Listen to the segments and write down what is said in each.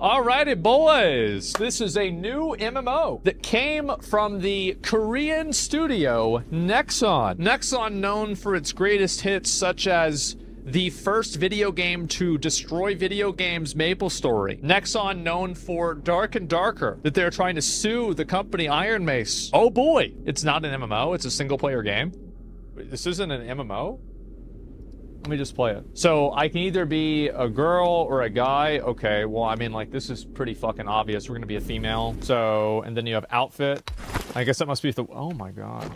Alrighty, boys. This is a new MMO that came from the Korean studio Nexon. Nexon, known for its greatest hits such as the first video game to destroy video games MapleStory. Nexon known for Dark and Darker, that they're trying to sue the company Ironmace. Oh boy, it's not an MMO, it's a single player game. This isn't an MMO? Let me just play it. So I can either be a girl or a guy. Okay, well, I mean, like, this is pretty fucking obvious. We're gonna be a female. So, and then you have outfit. I guess that must be the, oh my god.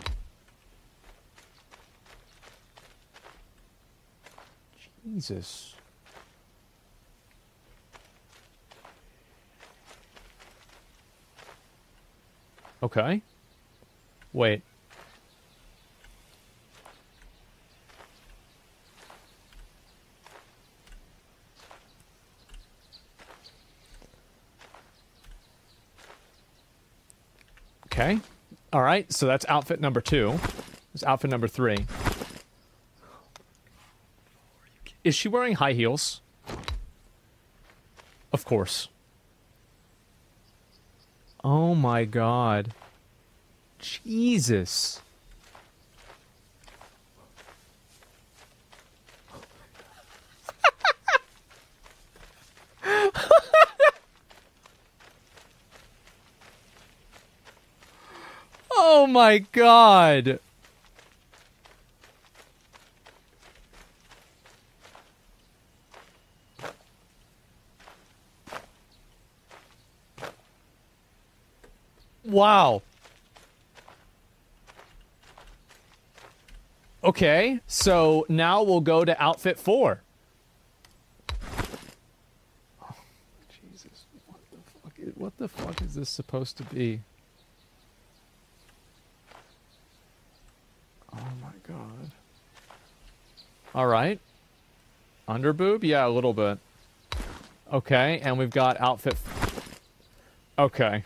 Jesus. Okay. Wait. Okay. All right, so that's outfit number two. This outfit number three. Is she wearing high heels? Of course. Oh my god. Jesus. Oh my god. Wow. Okay, so now we'll go to outfit four. Oh, Jesus, what the fuck? Is, what the fuck is this supposed to be? Oh my god. All right. Under boob? Yeah, a little bit. Okay, and we've got outfit. Okay.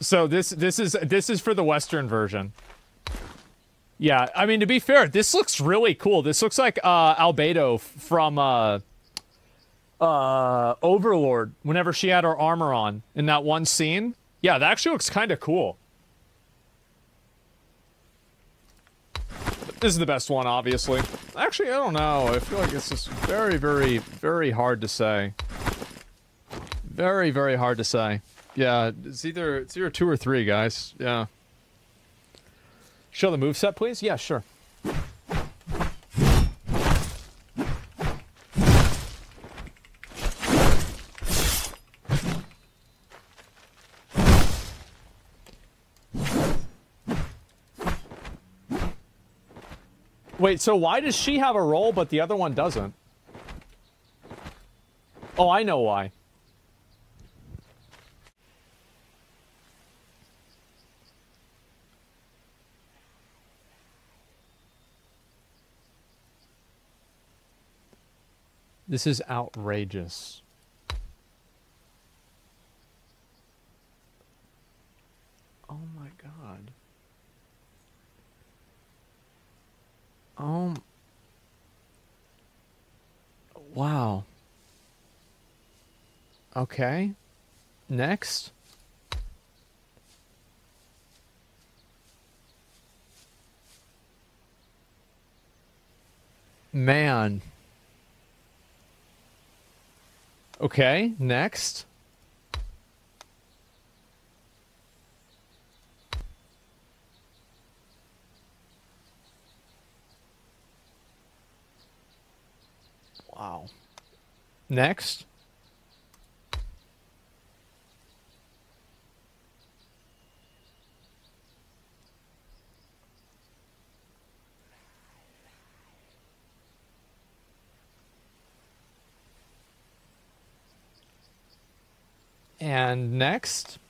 So this this is this is for the Western version. Yeah, I mean to be fair, this looks really cool. This looks like uh, Albedo from uh, uh, Overlord. Whenever she had her armor on in that one scene, yeah, that actually looks kind of cool. This is the best one, obviously. Actually, I don't know. I feel like it's just very, very, very hard to say. Very, very hard to say. Yeah, it's either it's either two or three, guys. Yeah. Show the move set, please. Yeah, sure. Wait, so why does she have a role but the other one doesn't? Oh, I know why. This is outrageous. Oh my god. Um. Wow. Okay. Next. Man. Okay, next. Wow. Next. And next.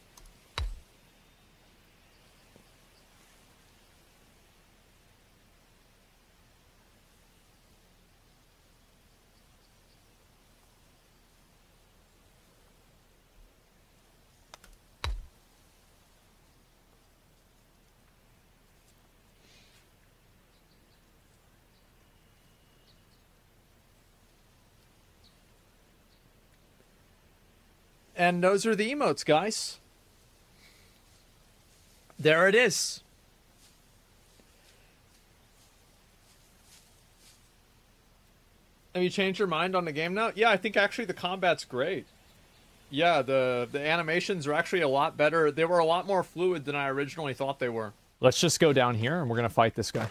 And those are the emotes, guys. There it is. Have you changed your mind on the game now? Yeah, I think actually the combat's great. Yeah, the the animations are actually a lot better. They were a lot more fluid than I originally thought they were. Let's just go down here and we're gonna fight this guy.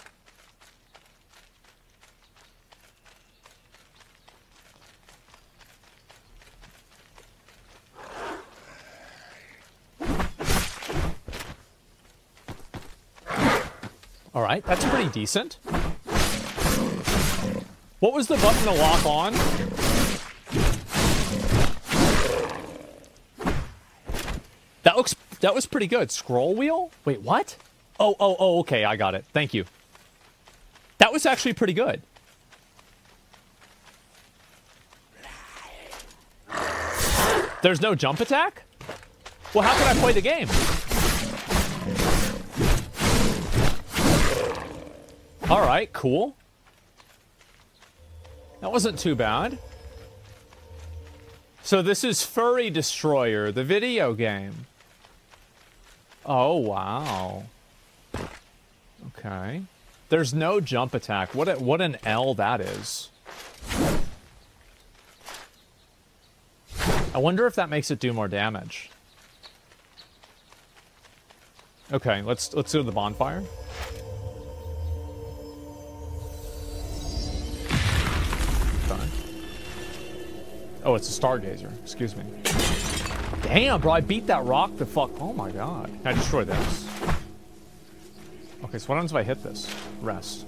All right, that's pretty decent. What was the button to lock on? That looks that was pretty good. Scroll wheel? Wait, what? Oh, oh, oh, okay, I got it. Thank you. That was actually pretty good. There's no jump attack? Well, how can I play the game? All right, cool. That wasn't too bad. So this is Furry Destroyer, the video game. Oh, wow. Okay. There's no jump attack. What a, what an L that is. I wonder if that makes it do more damage. Okay, let's let's do the bonfire. Oh, it's a stargazer. Excuse me. Damn, bro, I beat that rock the fuck. Oh my god. I destroy this? Okay, so what happens if I hit this? Rest.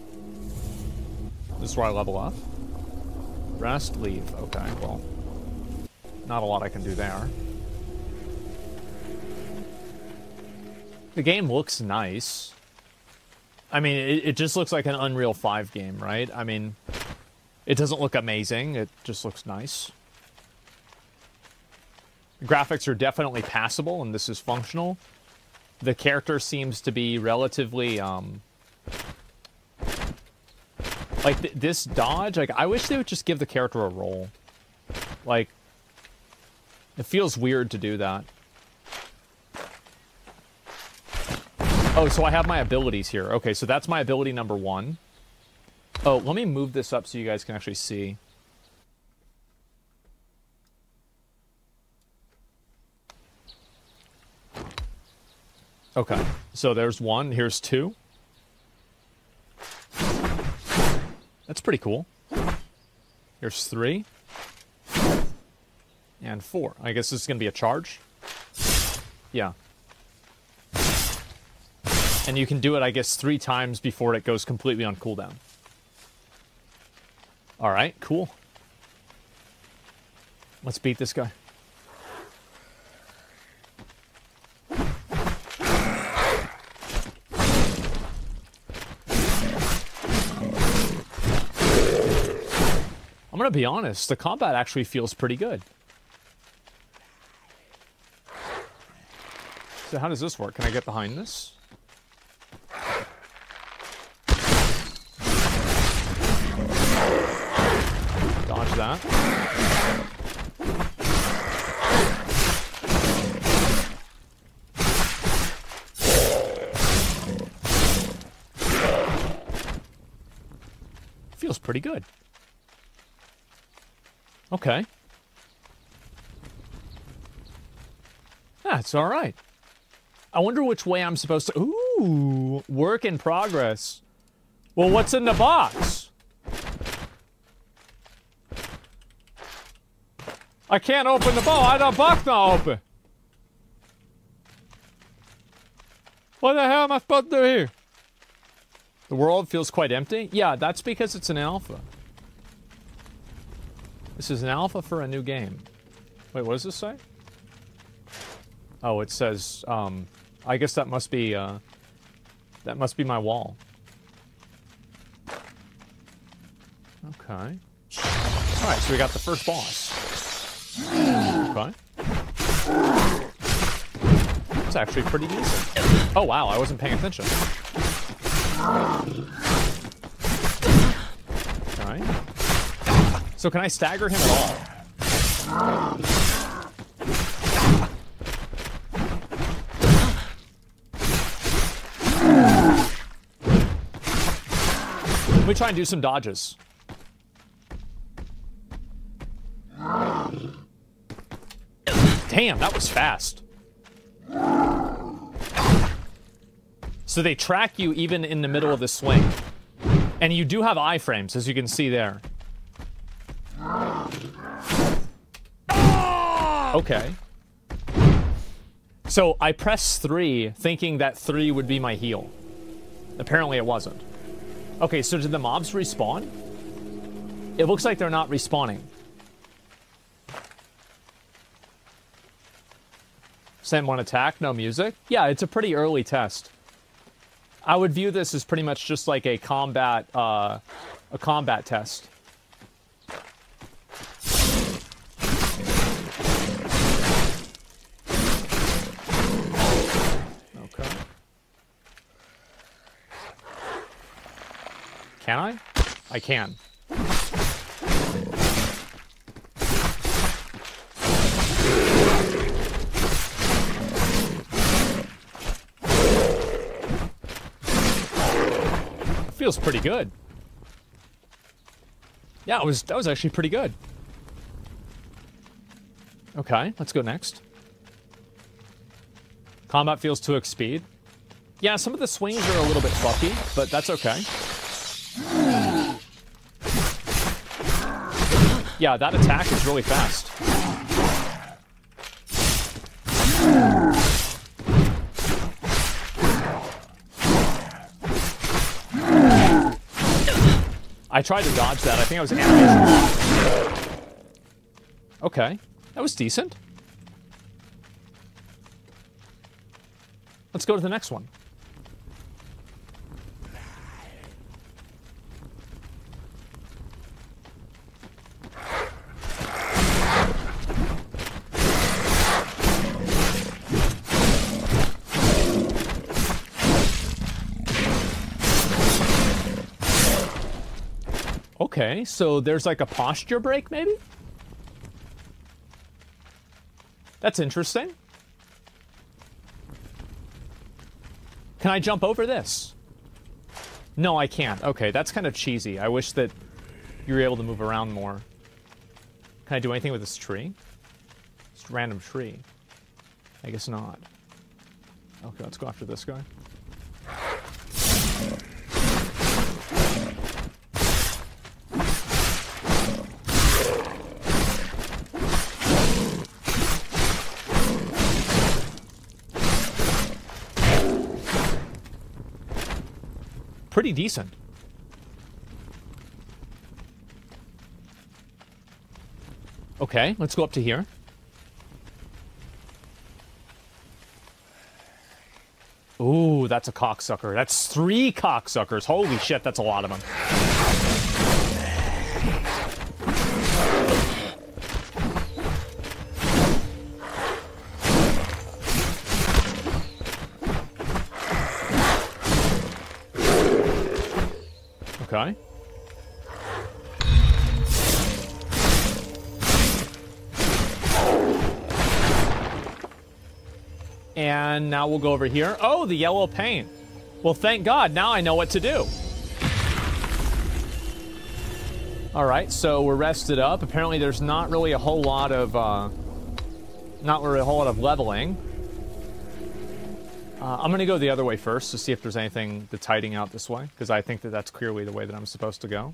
This is where I level up? Rest, leave. Okay, well. Not a lot I can do there. The game looks nice. I mean, it, it just looks like an Unreal 5 game, right? I mean, it doesn't look amazing. It just looks nice. Graphics are definitely passable, and this is functional. The character seems to be relatively, um... Like, th this dodge, like, I wish they would just give the character a roll. Like, it feels weird to do that. Oh, so I have my abilities here. Okay, so that's my ability number one. Oh, let me move this up so you guys can actually see. Okay, so there's one, here's two. That's pretty cool. Here's three. And four. I guess this is going to be a charge. Yeah. And you can do it, I guess, three times before it goes completely on cooldown. Alright, cool. Let's beat this guy. I'm gonna be honest, the combat actually feels pretty good. So how does this work? Can I get behind this? Dodge that. Feels pretty good. Okay. That's all right. I wonder which way I'm supposed to... Ooh, work in progress. Well, what's in the box? I can't open the box. I don't box not open. What the hell am I supposed to do here? The world feels quite empty? Yeah, that's because it's an alpha. This is an alpha for a new game. Wait, what does this say? Oh, it says, um, I guess that must be, uh, that must be my wall. Okay. Alright, so we got the first boss. Okay. It's actually pretty easy. Oh, wow, I wasn't paying attention. Alright. So can I stagger him at all? Let me try and do some dodges. Damn, that was fast. So they track you even in the middle of the swing. And you do have iframes, as you can see there. Okay. So I pressed 3, thinking that 3 would be my heal. Apparently it wasn't. Okay, so did the mobs respawn? It looks like they're not respawning. Send one attack, no music? Yeah, it's a pretty early test. I would view this as pretty much just like a combat, uh, a combat test. Can I? I can. feels pretty good. Yeah, it was that was actually pretty good. Okay, let's go next. Combat feels 2x speed. Yeah, some of the swings are a little bit fucky, but that's okay. Yeah, that attack is really fast. I tried to dodge that. I think I was animation. Okay. That was decent. Let's go to the next one. Okay, so there's like a posture break, maybe? That's interesting. Can I jump over this? No, I can't. Okay, that's kind of cheesy. I wish that you were able to move around more. Can I do anything with this tree? Just random tree. I guess not. Okay, let's go after this guy. Pretty decent. Okay, let's go up to here. Ooh, that's a cocksucker. That's three cocksuckers. Holy shit, that's a lot of them. Now we'll go over here. Oh, the yellow paint. Well, thank God. Now I know what to do. All right, so we're rested up. Apparently there's not really a whole lot of, uh, not really a whole lot of leveling. Uh, I'm going to go the other way first to see if there's anything that's hiding out this way, because I think that that's clearly the way that I'm supposed to go.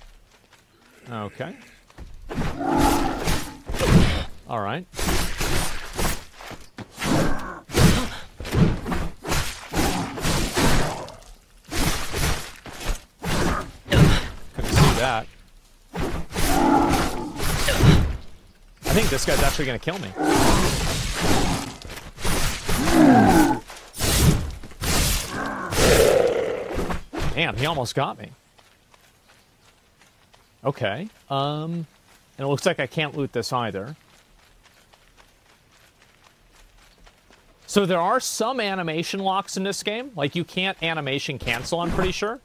Okay. All right. Couldn't see that. I think this guy's actually to kill me. Damn, he almost got me. Okay. Um, and it looks like I can't loot this either. So there are some animation locks in this game. Like, you can't animation cancel, I'm pretty sure.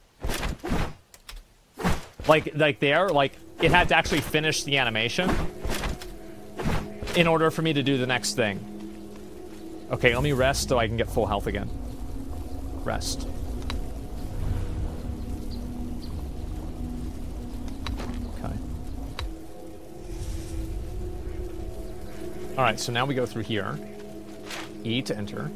Like, like there, like, it had to actually finish the animation in order for me to do the next thing. Okay, let me rest so I can get full health again. Rest. Okay. Alright, so now we go through here. E to enter.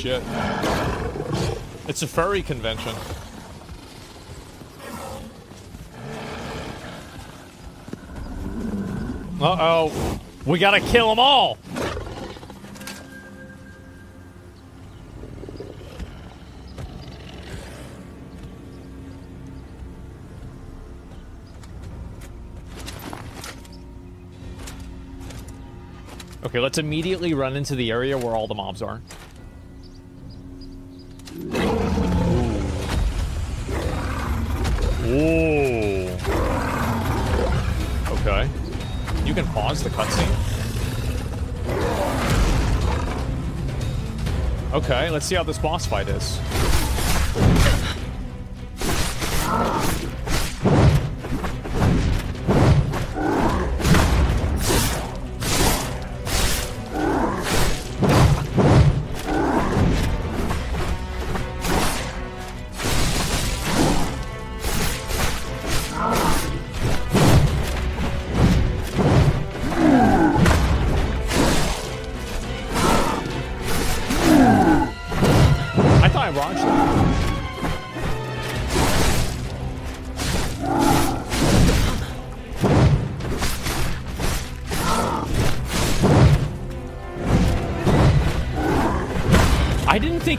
Shit. It's a furry convention. Uh-oh. We gotta kill them all! Okay, let's immediately run into the area where all the mobs are. Ooh. Okay. You can pause the cutscene? Okay, let's see how this boss fight is.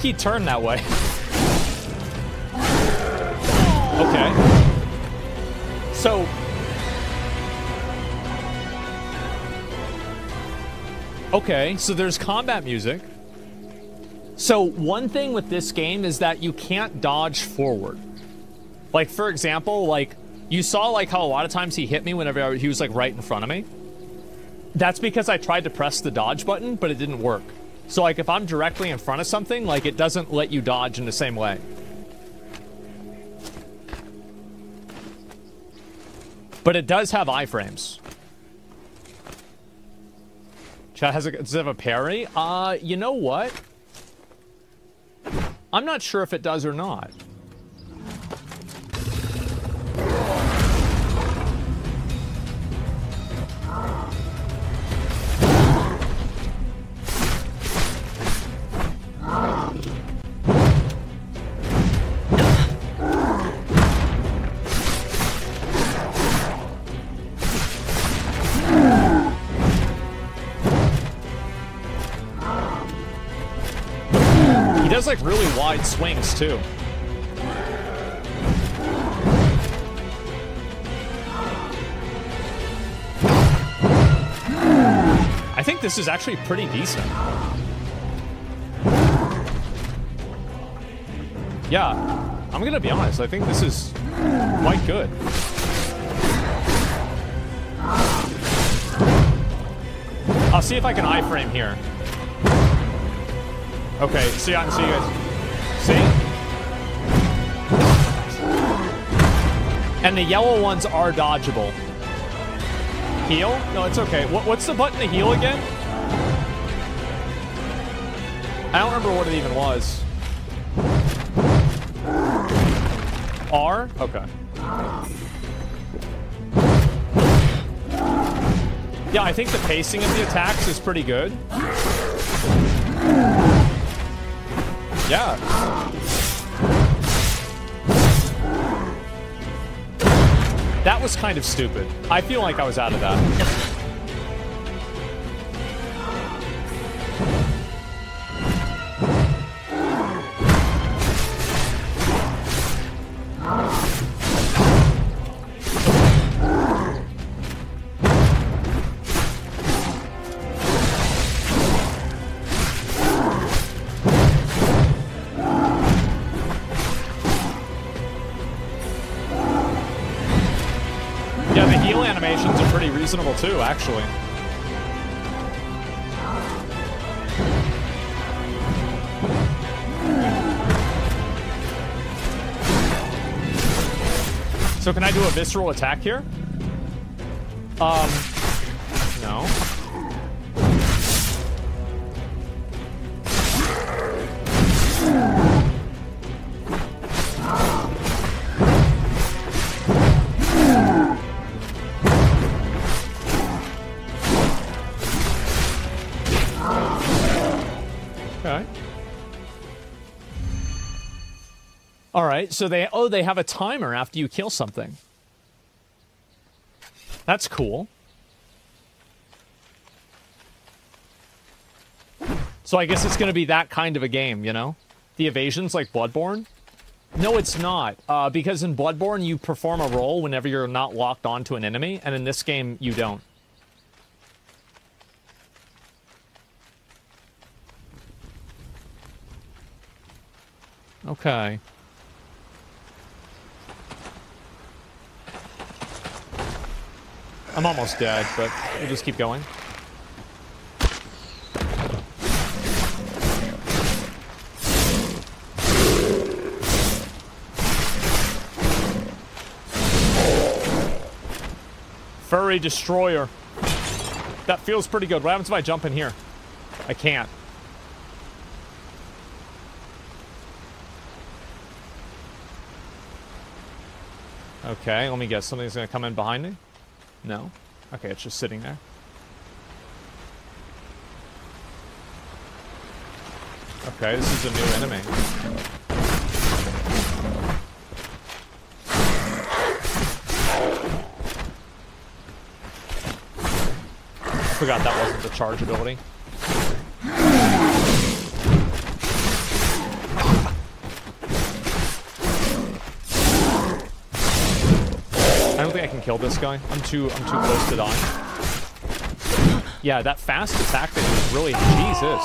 Think he turned that way. okay. So... Okay, so there's combat music. So one thing with this game is that you can't dodge forward. Like for example, like you saw like how a lot of times he hit me whenever I- he was like right in front of me. That's because I tried to press the dodge button, but it didn't work. So like if I'm directly in front of something, like it doesn't let you dodge in the same way. But it does have iframes. Chat has a, does it have a parry? Uh, you know what? I'm not sure if it does or not. Like really wide swings too. I think this is actually pretty decent. Yeah, I'm gonna be honest. I think this is quite good. I'll see if I can iframe here. Okay, see, I can see you guys. See? And the yellow ones are dodgeable. Heal? No, it's okay. What, what's the button to heal again? I don't remember what it even was. R? Okay. Yeah, I think the pacing of the attacks is pretty good. Yeah. That was kind of stupid. I feel like I was out of that. Are pretty reasonable too, actually. So can I do a visceral attack here? Um, right, so they oh they have a timer after you kill something. That's cool. So I guess it's going to be that kind of a game, you know? The evasion's like Bloodborne? No, it's not. Uh, because in Bloodborne, you perform a roll whenever you're not locked onto an enemy, and in this game, you don't. Okay. I'm almost dead, but we'll just keep going. Furry Destroyer. That feels pretty good. What happens if I jump in here? I can't. Okay, let me guess. Something's gonna come in behind me? No? Okay, it's just sitting there. Okay, this is a new enemy. Forgot that wasn't the charge ability. I don't think I can kill this guy. I'm too I'm too close to die. Yeah, that fast attack thing was really Jesus.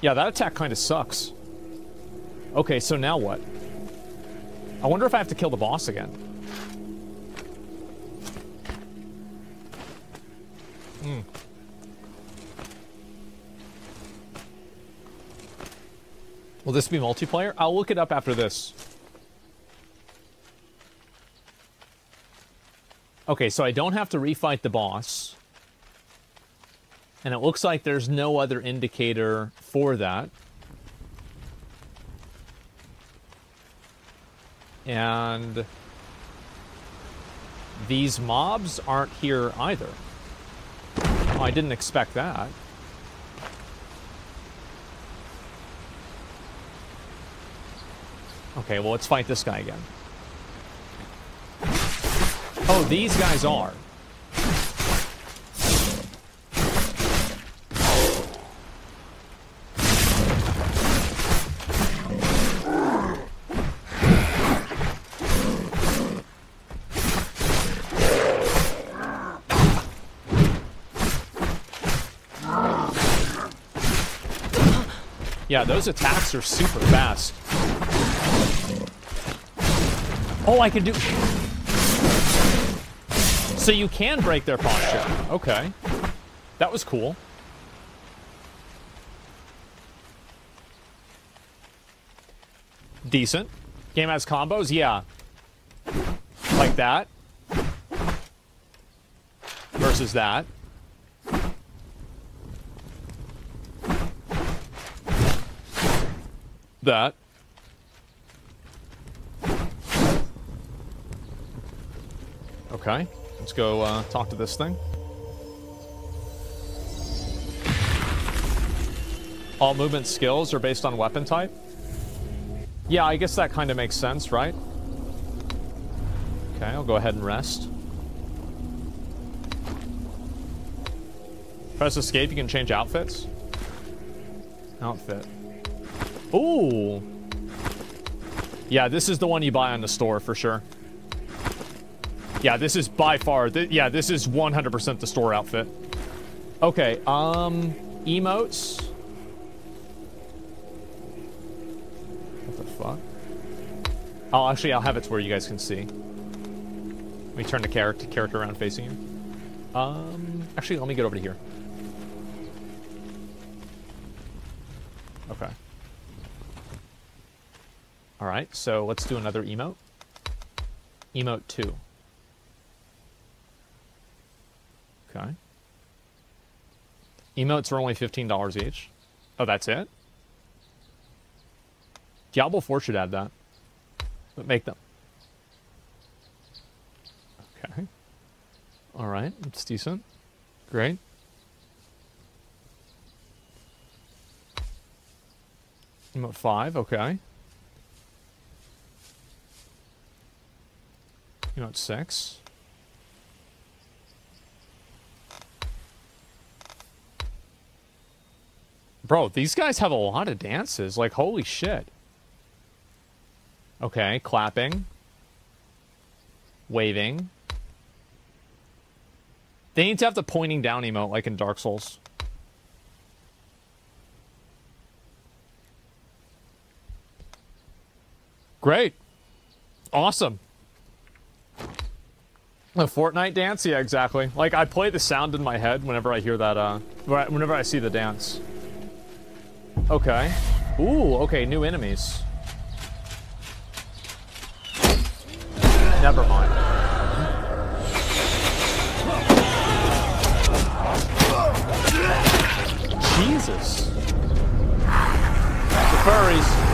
Yeah, that attack kind of sucks. Okay, so now what? I wonder if I have to kill the boss again. Hmm. Will this be multiplayer? I'll look it up after this. Okay, so I don't have to refight the boss. And it looks like there's no other indicator for that. And these mobs aren't here either. Oh, I didn't expect that. Okay, well, let's fight this guy again. Oh, these guys are. Yeah, those attacks are super fast. Oh, I can do... So you can break their posture. Okay. That was cool. Decent. Game has combos? Yeah. Like that. Versus that. That. Okay, let's go uh, talk to this thing. All movement skills are based on weapon type? Yeah, I guess that kind of makes sense, right? Okay, I'll go ahead and rest. Press escape, you can change outfits. Outfit. Ooh! Yeah, this is the one you buy on the store for sure. Yeah, this is by far, th yeah, this is 100% the store outfit. Okay, um, emotes. What the fuck? Oh, actually, I'll have it to where you guys can see. Let me turn the character character around facing you. Um, actually, let me get over to here. Okay. All right, so let's do another emote. Emote 2. Okay. Emotes are only $15 each. Oh, that's it? Diablo 4 should add that. But make them. Okay. All right, it's decent. Great. Emote 5, okay. Emote 6. Bro, these guys have a lot of dances. Like, holy shit. Okay, clapping. Waving. They need to have the pointing down emote like in Dark Souls. Great. Awesome. A Fortnite dance? Yeah, exactly. Like, I play the sound in my head whenever I hear that, uh, whenever I see the dance. Okay. Ooh, okay, new enemies. Never mind. Jesus. The furries.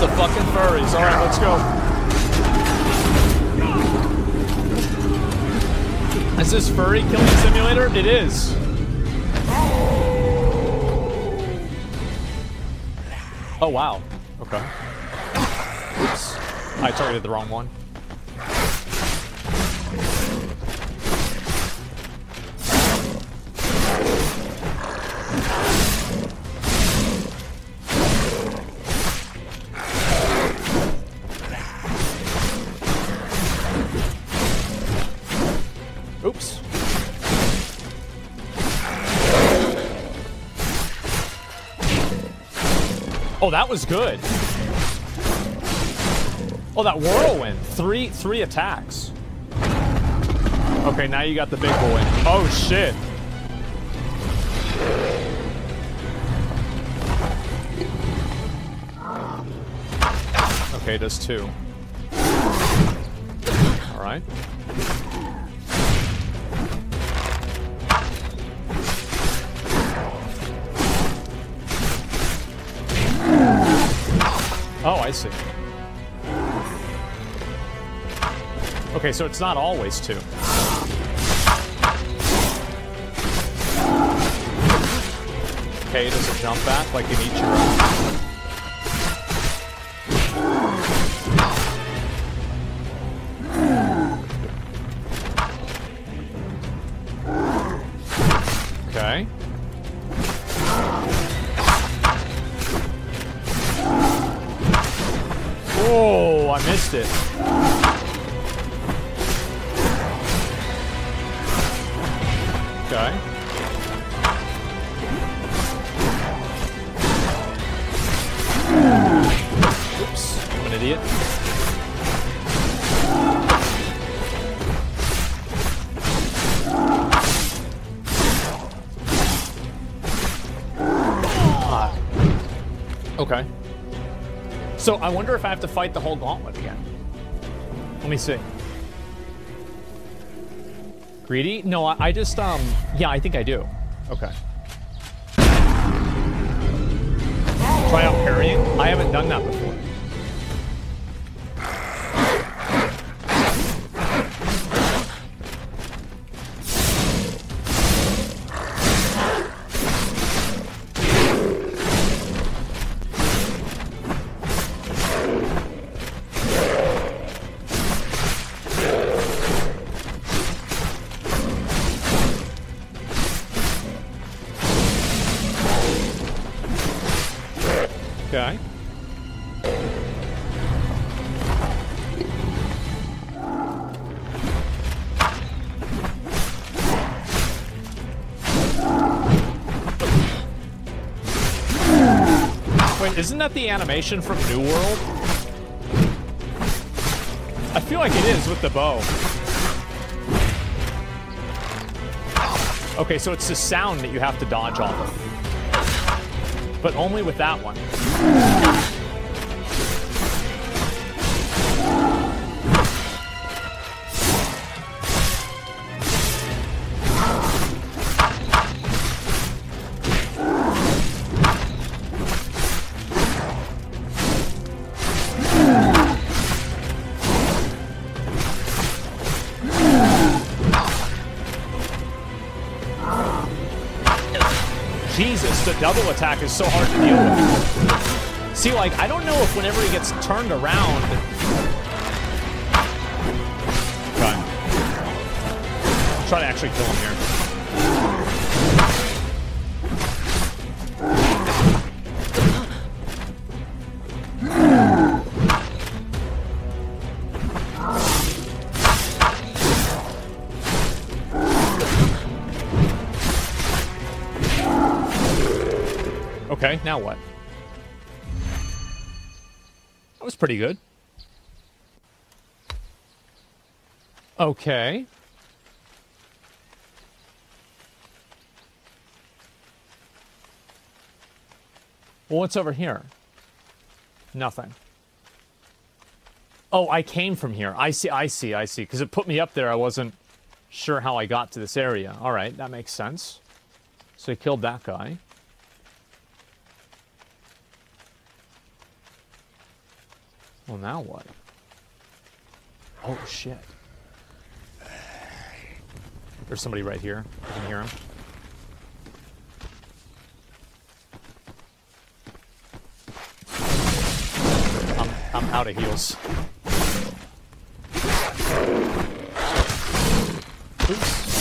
the fucking furries. All right, let's go. Is this furry killing simulator? It is. Oh, wow. Okay. Oops. I targeted the wrong one. That was good. Oh, that whirlwind. Three, three attacks. Okay, now you got the big boy. Oh, shit. Okay, does two. All right. I see. Okay, so it's not always two. Okay, does it jump back like in Sekiro? It. I wonder if I have to fight the whole gauntlet again. Let me see. Greedy? No, I, I just, um, yeah, I think I do. Okay. Isn't that the animation from New World? I feel like it is with the bow. Okay, so it's the sound that you have to dodge off of. but only with that one. Double attack is so hard to deal with. See, like, I don't know if whenever he gets turned around... Okay. Try to actually kill him here. Now what? That was pretty good. Okay. Well, what's over here? Nothing. Oh, I came from here. I see, I see, I see. Because it put me up there. I wasn't sure how I got to this area. All right, that makes sense. So he killed that guy. Well, now what? Oh, shit. There's somebody right here. I can hear him. I'm, I'm out of heals. Oops.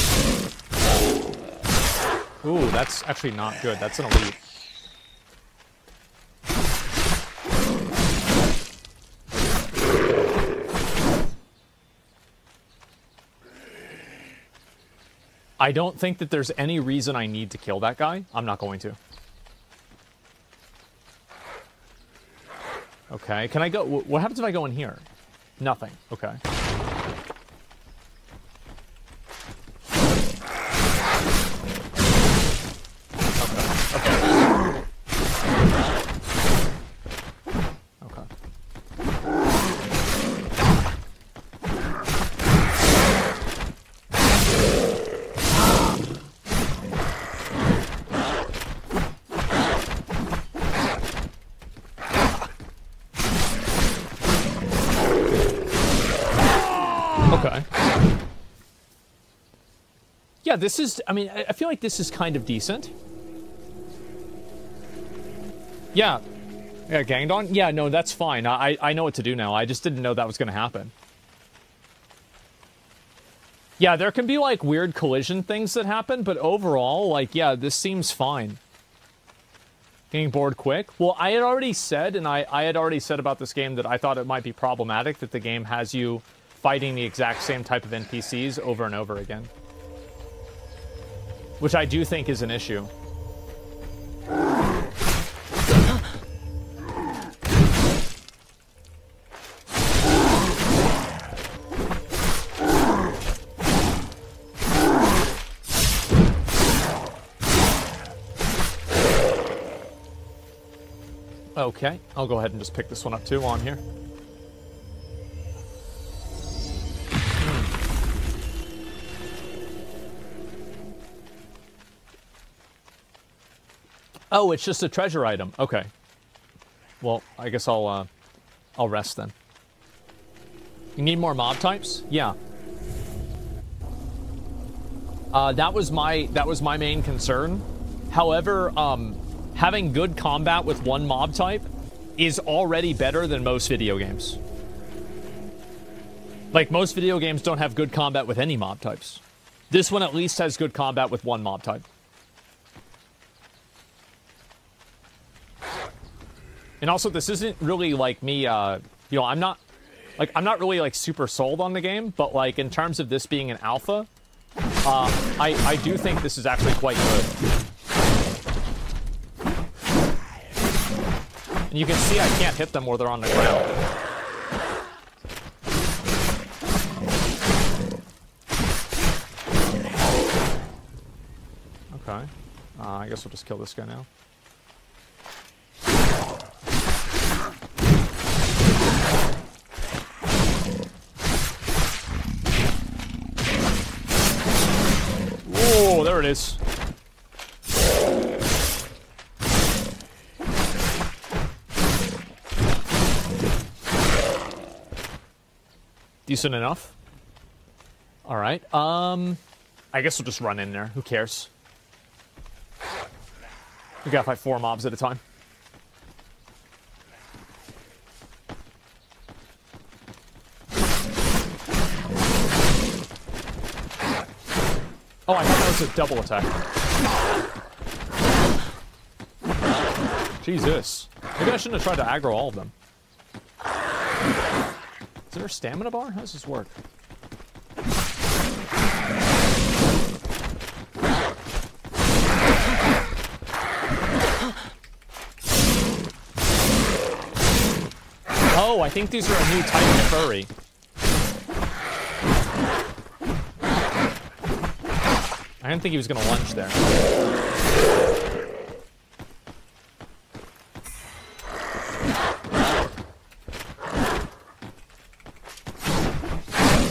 Ooh, that's actually not good. That's an elite. I don't think that there's any reason I need to kill that guy. I'm not going to. Okay, can I go? What happens if I go in here? Nothing. Okay. Yeah, this is, I mean, I feel like this is kind of decent. Yeah. Yeah, ganged on? Yeah, no, that's fine. I, I know what to do now. I just didn't know that was going to happen. Yeah, there can be, like, weird collision things that happen, but overall, like, yeah, this seems fine. Getting bored quick? Well, I had already said, and I, I had already said about this game that I thought it might be problematic that the game has you fighting the exact same type of NPCs over and over again. Which I do think is an issue. Okay, I'll go ahead and just pick this one up too on here. Oh, it's just a treasure item. Okay. Well, I guess I'll uh, I'll rest then. You need more mob types? Yeah. Uh, that was my that was my main concern. However, um, having good combat with one mob type is already better than most video games. Like most video games don't have good combat with any mob types. This one at least has good combat with one mob type. And also, this isn't really like me, uh, you know, I'm not, like, I'm not really, like, super sold on the game, but, like, in terms of this being an alpha, uh, I, I do think this is actually quite good. And you can see I can't hit them where they're on the ground. Okay. Uh, I guess we'll just kill this guy now. Please. Decent enough. All right. Um, I guess we'll just run in there. Who cares? We gotta fight four mobs at a time. Oh, I thought that was a double attack. Jesus. Maybe I shouldn't have tried to aggro all of them. Is there a stamina bar? How does this work? Oh, I think these are a new type of furry. Didn't think he was going to lunge there.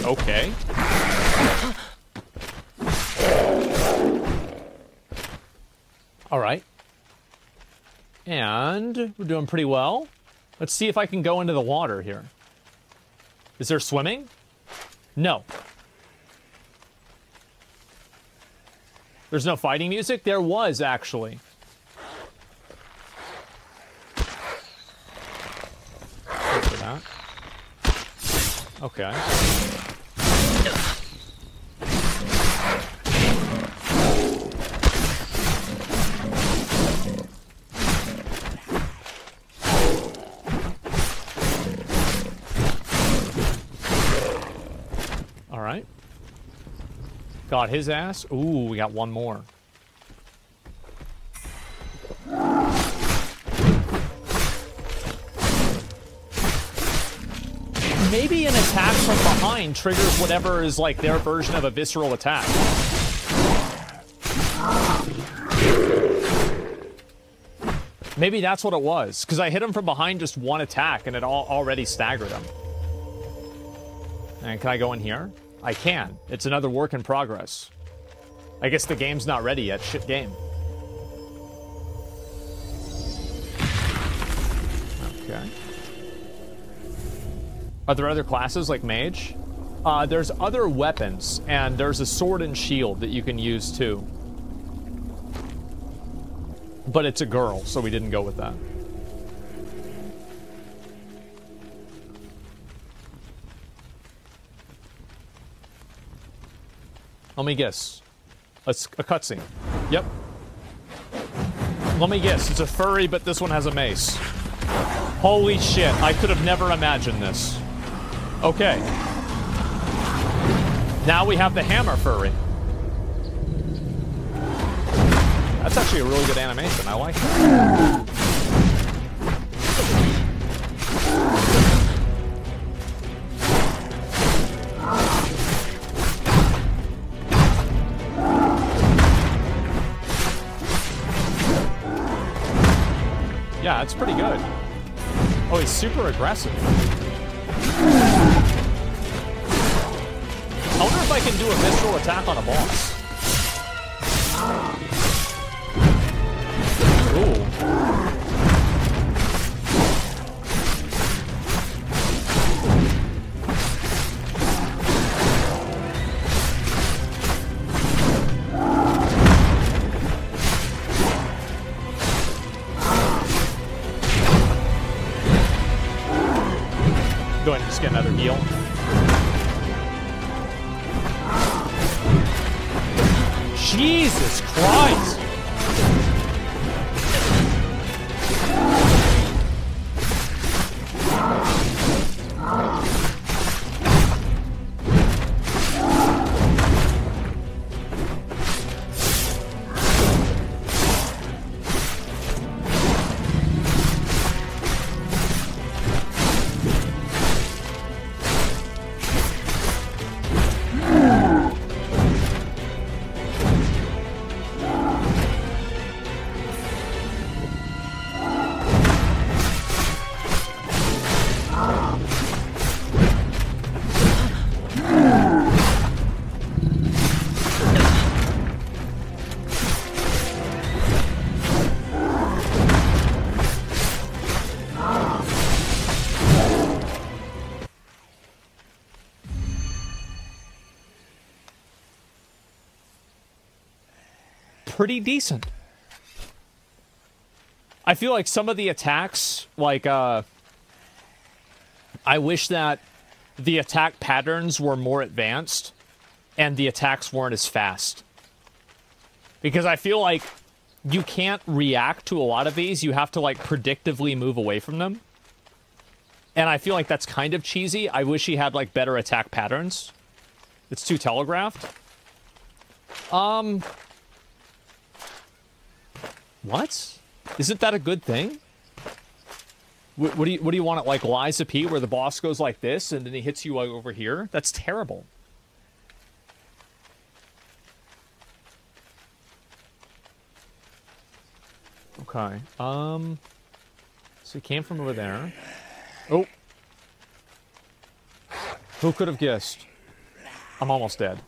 Okay. All right. And we're doing pretty well. Let's see if I can go into the water here. Is there swimming? No. There's no fighting music? There was, actually. Okay. Got his ass. Ooh, we got one more. Maybe an attack from behind triggers whatever is like their version of a visceral attack. Maybe that's what it was, because I hit him from behind just one attack and it all already staggered him. And can I go in here? I can. It's another work in progress. I guess the game's not ready yet. Shit game. Okay. Are there other classes like mage? Uh, there's other weapons, and there's a sword and shield that you can use too. But it's a girl, so we didn't go with that. Let me guess. A, a cutscene. Yep. Let me guess. It's a furry, but this one has a mace. Holy shit. I could have never imagined this. Okay. Now we have the hammer furry. That's actually a really good animation. I like that. Yeah, it's pretty good. Oh, he's super aggressive. I wonder if I can do a visceral attack on a boss. Ooh. Pretty decent. I feel like some of the attacks, like, uh, I wish that the attack patterns were more advanced and the attacks weren't as fast. Because I feel like you can't react to a lot of these. You have to, like, predictively move away from them. And I feel like that's kind of cheesy. I wish he had, like, better attack patterns. It's too telegraphed. Um... What? Isn't that a good thing? What, what, do you what do you want it like Lies of P where the boss goes like this and then he hits you over here? That's terrible. Okay. Um. So he came from over there. Oh. Who could have guessed? I'm almost dead.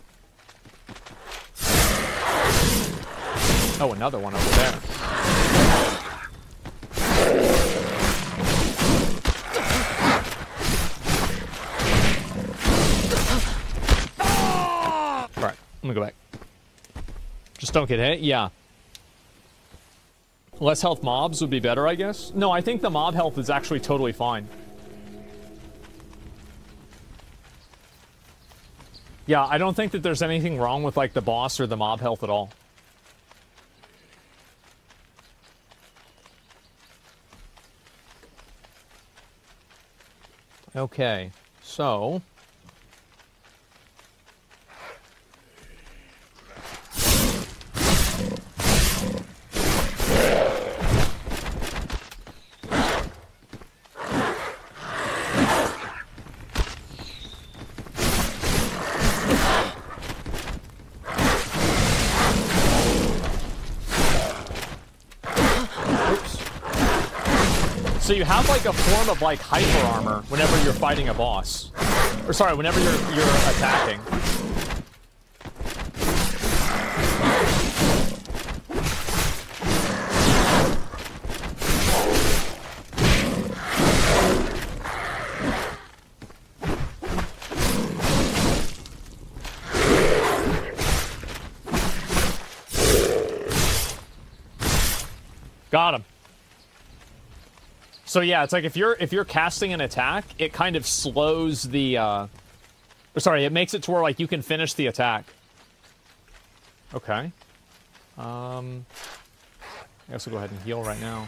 Oh, another one over there. Let me go back. Just don't get hit? Yeah. Less health mobs would be better, I guess? No, I think the mob health is actually totally fine. Yeah, I don't think that there's anything wrong with, like, the boss or the mob health at all. Okay, so... have like a form of like hyper armor whenever you're fighting a boss. Or sorry, whenever you're you're attacking. Got him. So yeah, it's like if you're if you're casting an attack, it kind of slows the uh sorry, it makes it to where like you can finish the attack. Okay. Um I guess we'll go ahead and heal right now.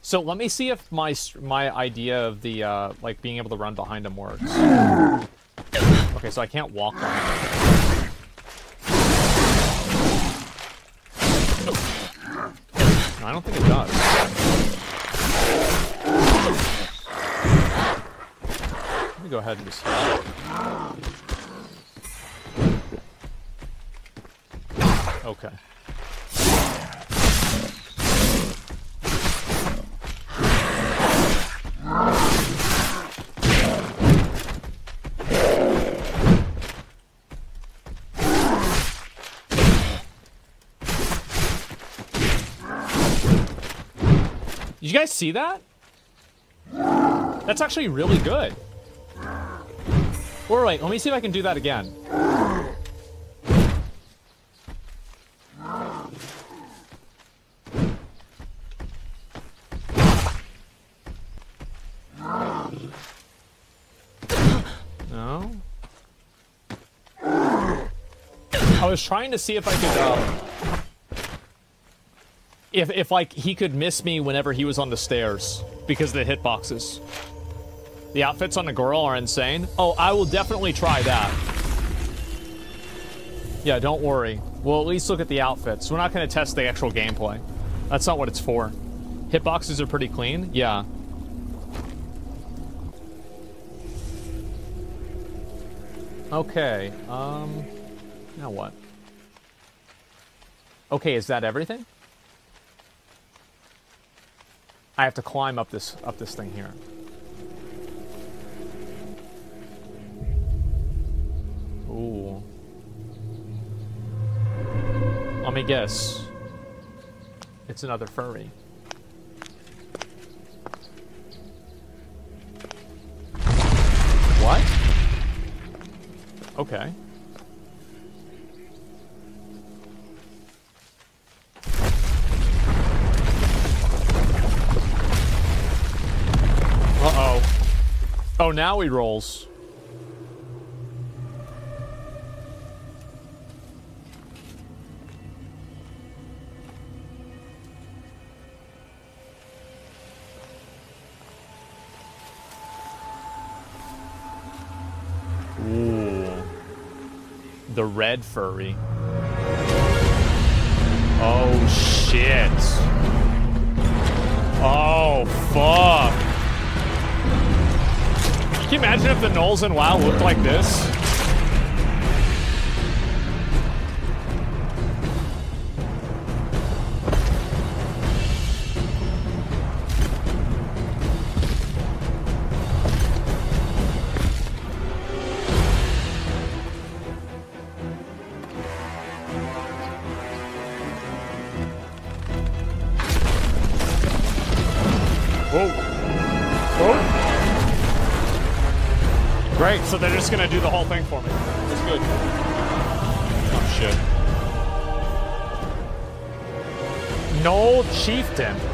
So let me see if my my idea of the uh like being able to run behind him works. Okay, so I can't walk behind him. I don't think it does. Let me go ahead and just... Okay. Did you guys see that? That's actually really good. Or wait, let me see if I can do that again. No? I was trying to see if I could, uh, if, if like he could miss me whenever he was on the stairs because of the hitboxes. The outfits on the girl are insane. Oh, I will definitely try that. Yeah, don't worry. We'll at least look at the outfits. We're not going to test the actual gameplay. That's not what it's for. Hitboxes are pretty clean. Yeah. Okay. Um. Now what? Okay, is that everything? I have to climb up this up this thing here. Ooh. Let me guess. It's another furry. What? Okay. Oh, now he rolls. Ooh. The red furry. Oh, shit. Oh, fuck. Can you imagine if the Gnolls and WoW looked like this? So they're just gonna do the whole thing for me. That's good. Oh shit. Gnoll Chieftain.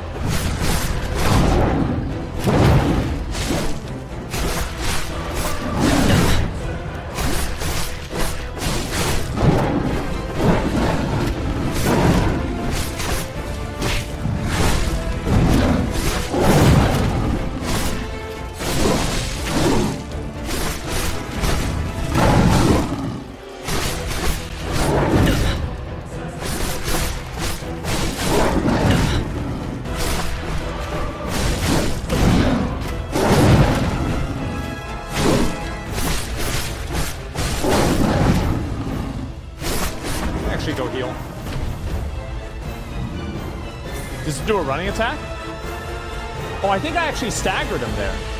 Running attack? Oh, I think I actually staggered him there.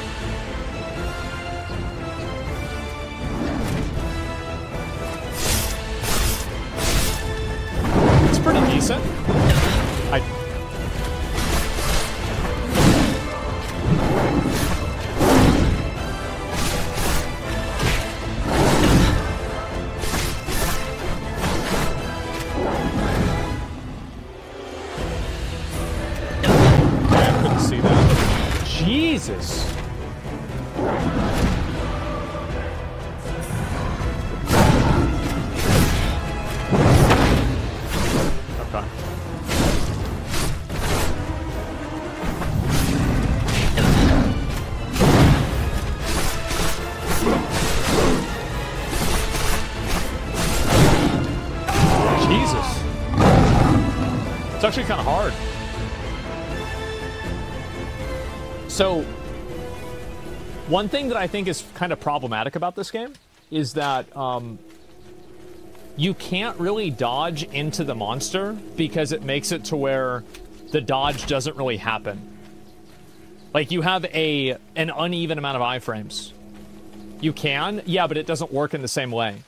Actually kind of hard. So, one thing that I think is kind of problematic about this game is that um, you can't really dodge into the monster because it makes it to where the dodge doesn't really happen. Like you have a an uneven amount of iframes. You can, yeah, but it doesn't work in the same way.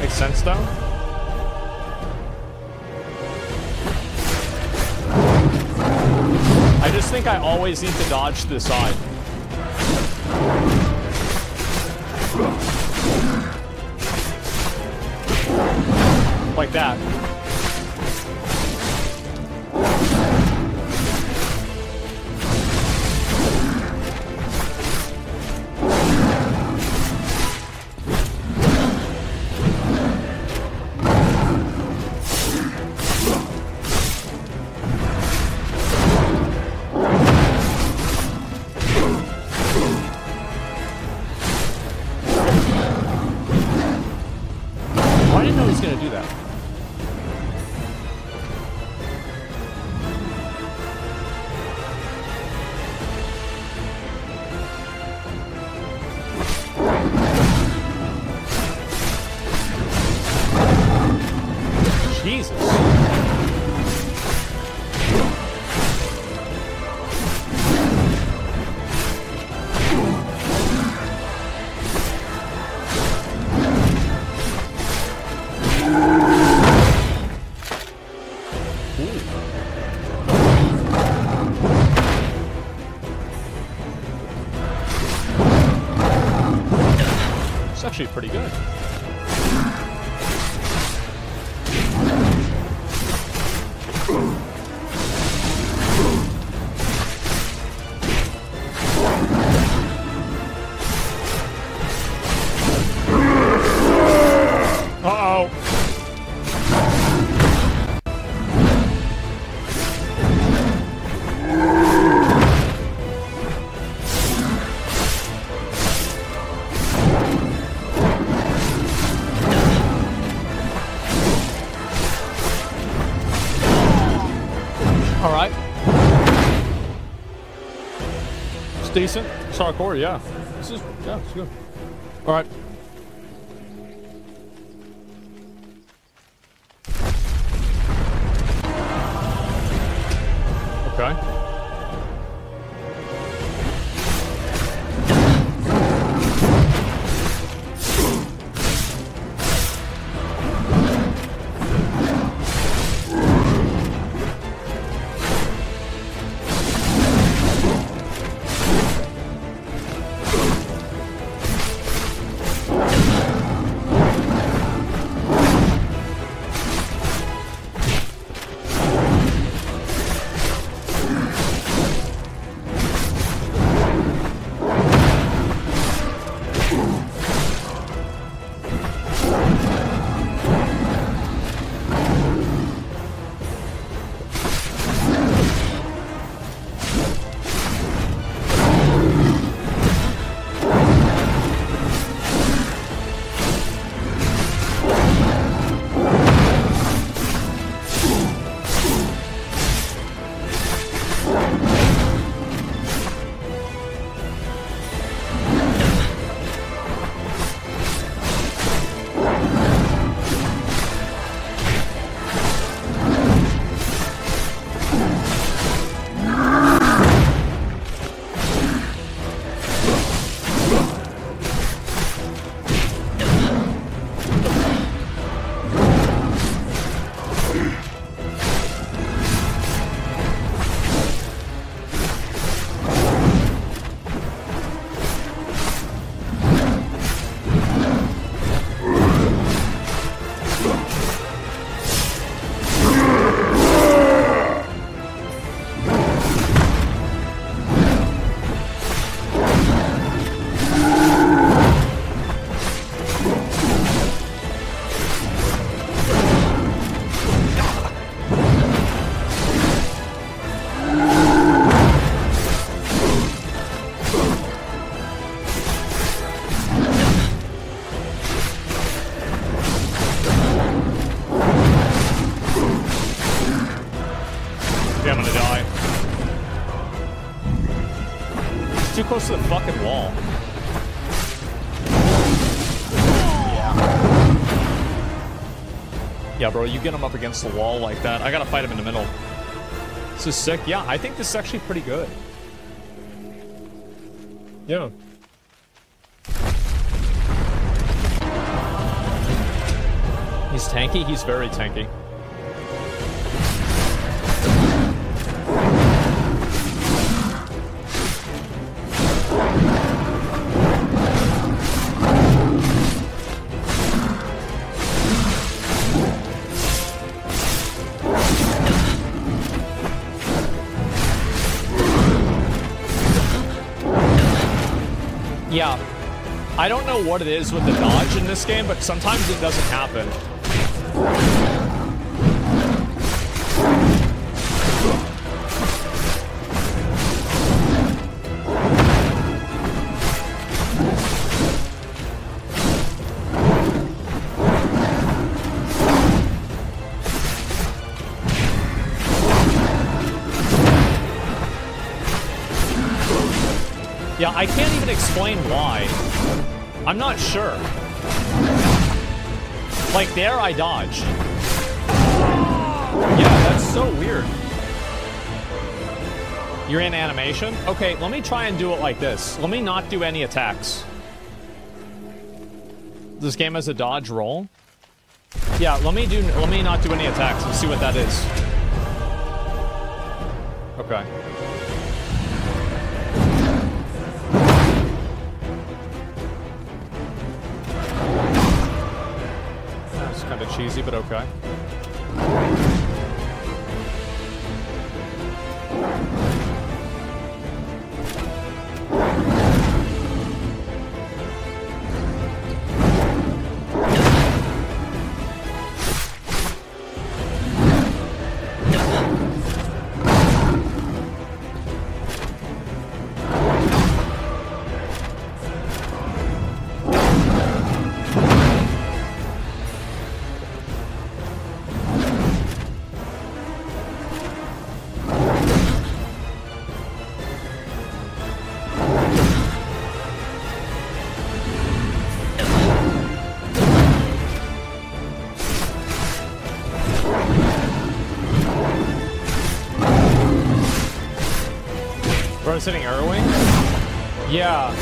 Makes sense though. Think I always need to dodge to the side. Like that. Actually pretty good. Decent. Hardcore, yeah. Close to the fucking wall. Yeah, bro, you get him up against the wall like that. I gotta fight him in the middle. This is sick. Yeah, I think this is actually pretty good. Yeah. He's tanky? He's very tanky. Know what it is with the dodge in this game, but sometimes it doesn't happen. Yeah, I can't even explain why. Like, there I dodge. Yeah, that's so weird. You're in animation? Okay, let me try and do it like this. Let me not do any attacks. This game has a dodge roll? Yeah, let me do let me not do any attacks and see what that is. Okay. Of but okay. Bro's hitting Irwing? Yeah.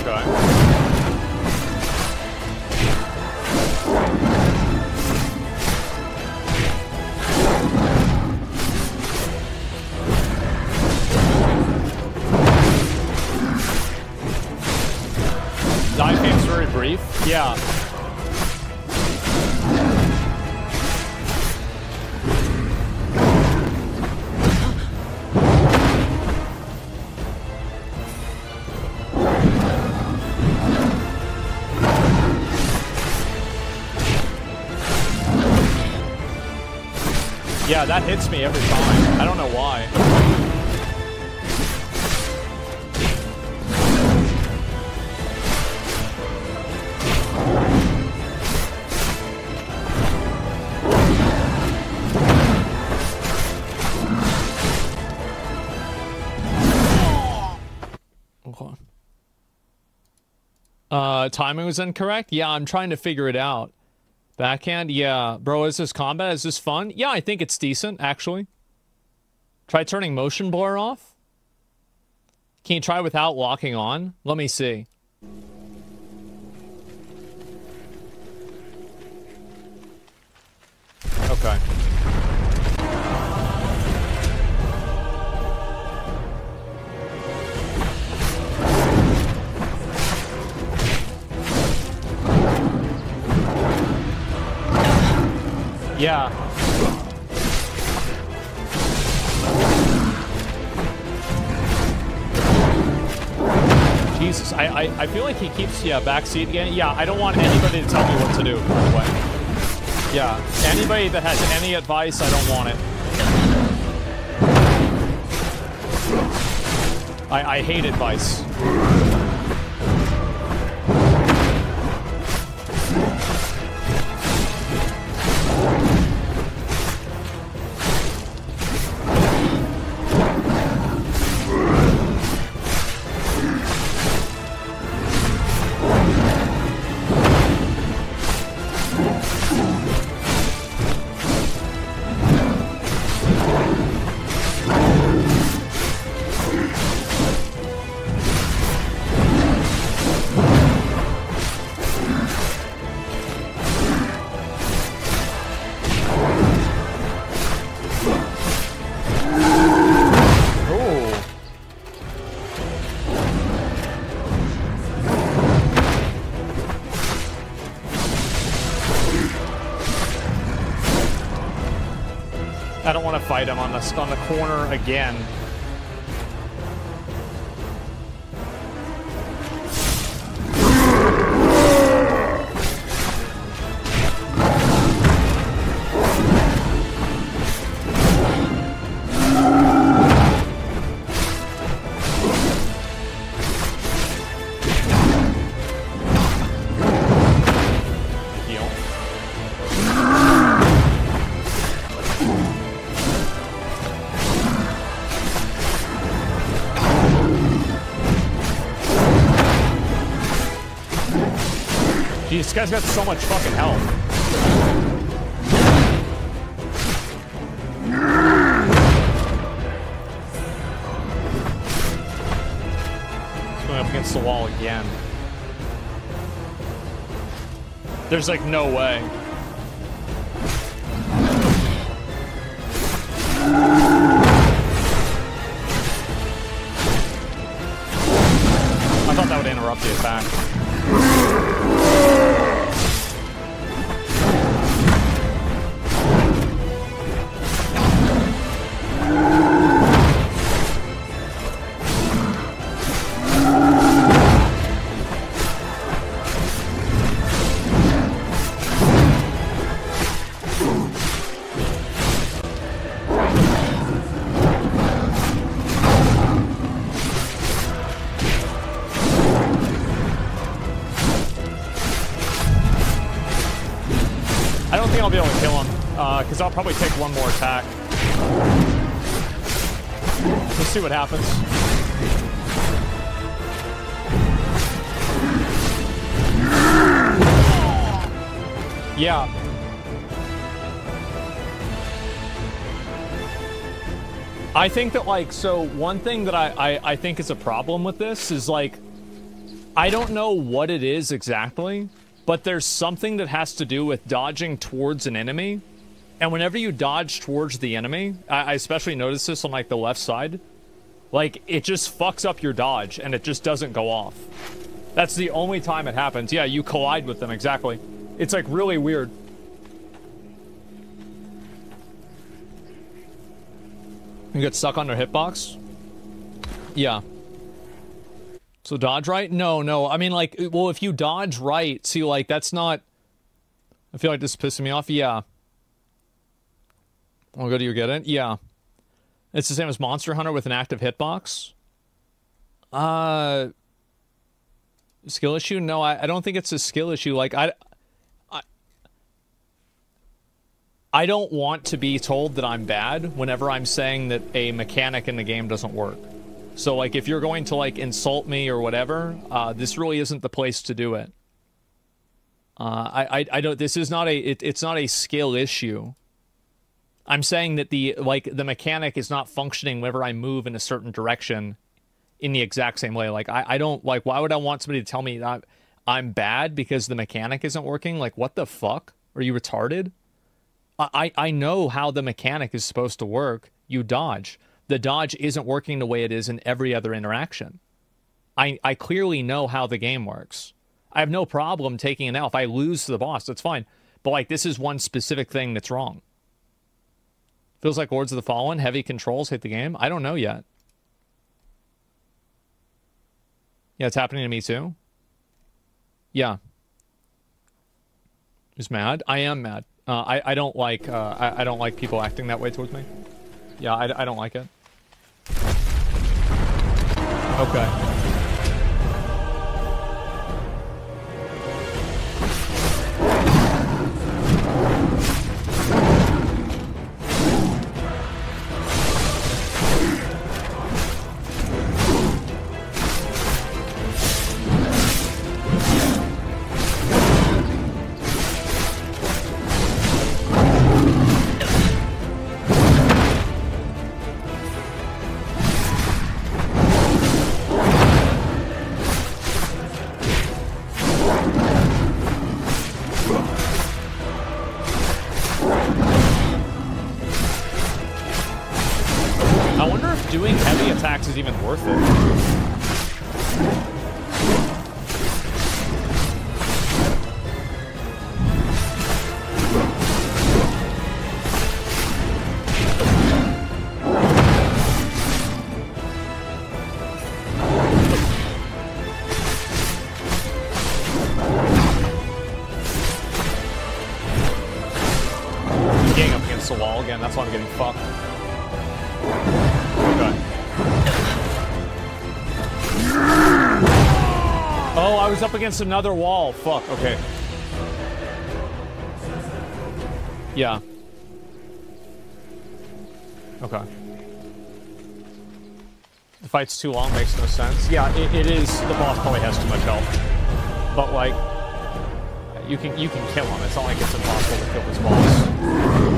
Okay. That hits me every time. I don't know why. Uh, timing was incorrect? Yeah, I'm trying to figure it out. Backhand? Yeah. Bro, is this combat? Is this fun? Yeah, I think it's decent, actually. Try turning motion blur off? Can you try without locking on? Let me see. Okay. Yeah. Jesus, I, I, I feel like he keeps, yeah, backseat again. Yeah, I don't want anybody to tell me what to do, by the way. Yeah, anybody that has any advice, I don't want it. I, I hate advice. On the corner again. This guy's got so much fucking health. Up against the wall again. There's like no way. What happens. Yeah. I think that like so one thing that I, I I think is a problem with this is like I don't know what it is exactly, but there's something that has to do with dodging towards an enemy. And whenever you dodge towards the enemy, I, I especially notice this on like the left side, like it just fucks up your dodge and it just doesn't go off. That's the only time it happens. Yeah, you collide with them, exactly. It's like really weird. You get stuck on their hitbox? Yeah. So dodge right? No, no. I mean, like, well, if you dodge right, see, like, that's not... I feel like this is pissing me off. Yeah. I'll go you get it? Yeah. It's the same as Monster Hunter with an active hitbox. Uh... Skill issue? No, I, I don't think it's a skill issue. Like, I... I I don't want to be told that I'm bad whenever I'm saying that a mechanic in the game doesn't work. So, like, if you're going to, like, insult me or whatever, uh, this really isn't the place to do it. Uh, I, I, I don't, this is not a, it, it's not a skill issue. I'm saying that the, like, the mechanic is not functioning whenever I move in a certain direction in the exact same way. Like, I, I don't, like, why would I want somebody to tell me that I'm bad because the mechanic isn't working? Like, what the fuck? Are you retarded? I, I know how the mechanic is supposed to work. You dodge. The dodge isn't working the way it is in every other interaction. I, I clearly know how the game works. I have no problem taking an L. If I lose to the boss, that's fine. But like this is one specific thing that's wrong. Feels like Lords of the Fallen, heavy controls hit the game. I don't know yet. Yeah, it's happening to me too. Yeah. Who's mad? I am mad. Uh, I I don't like uh, I, I don't like people acting that way towards me. Yeah, I, I don't like it. Okay. Against another wall. Fuck, okay. Yeah. Okay. The fight's too long, makes no sense. Yeah, it, it is, the boss probably has too much health. But like, you can you can kill him. It's not like it's impossible to kill this boss.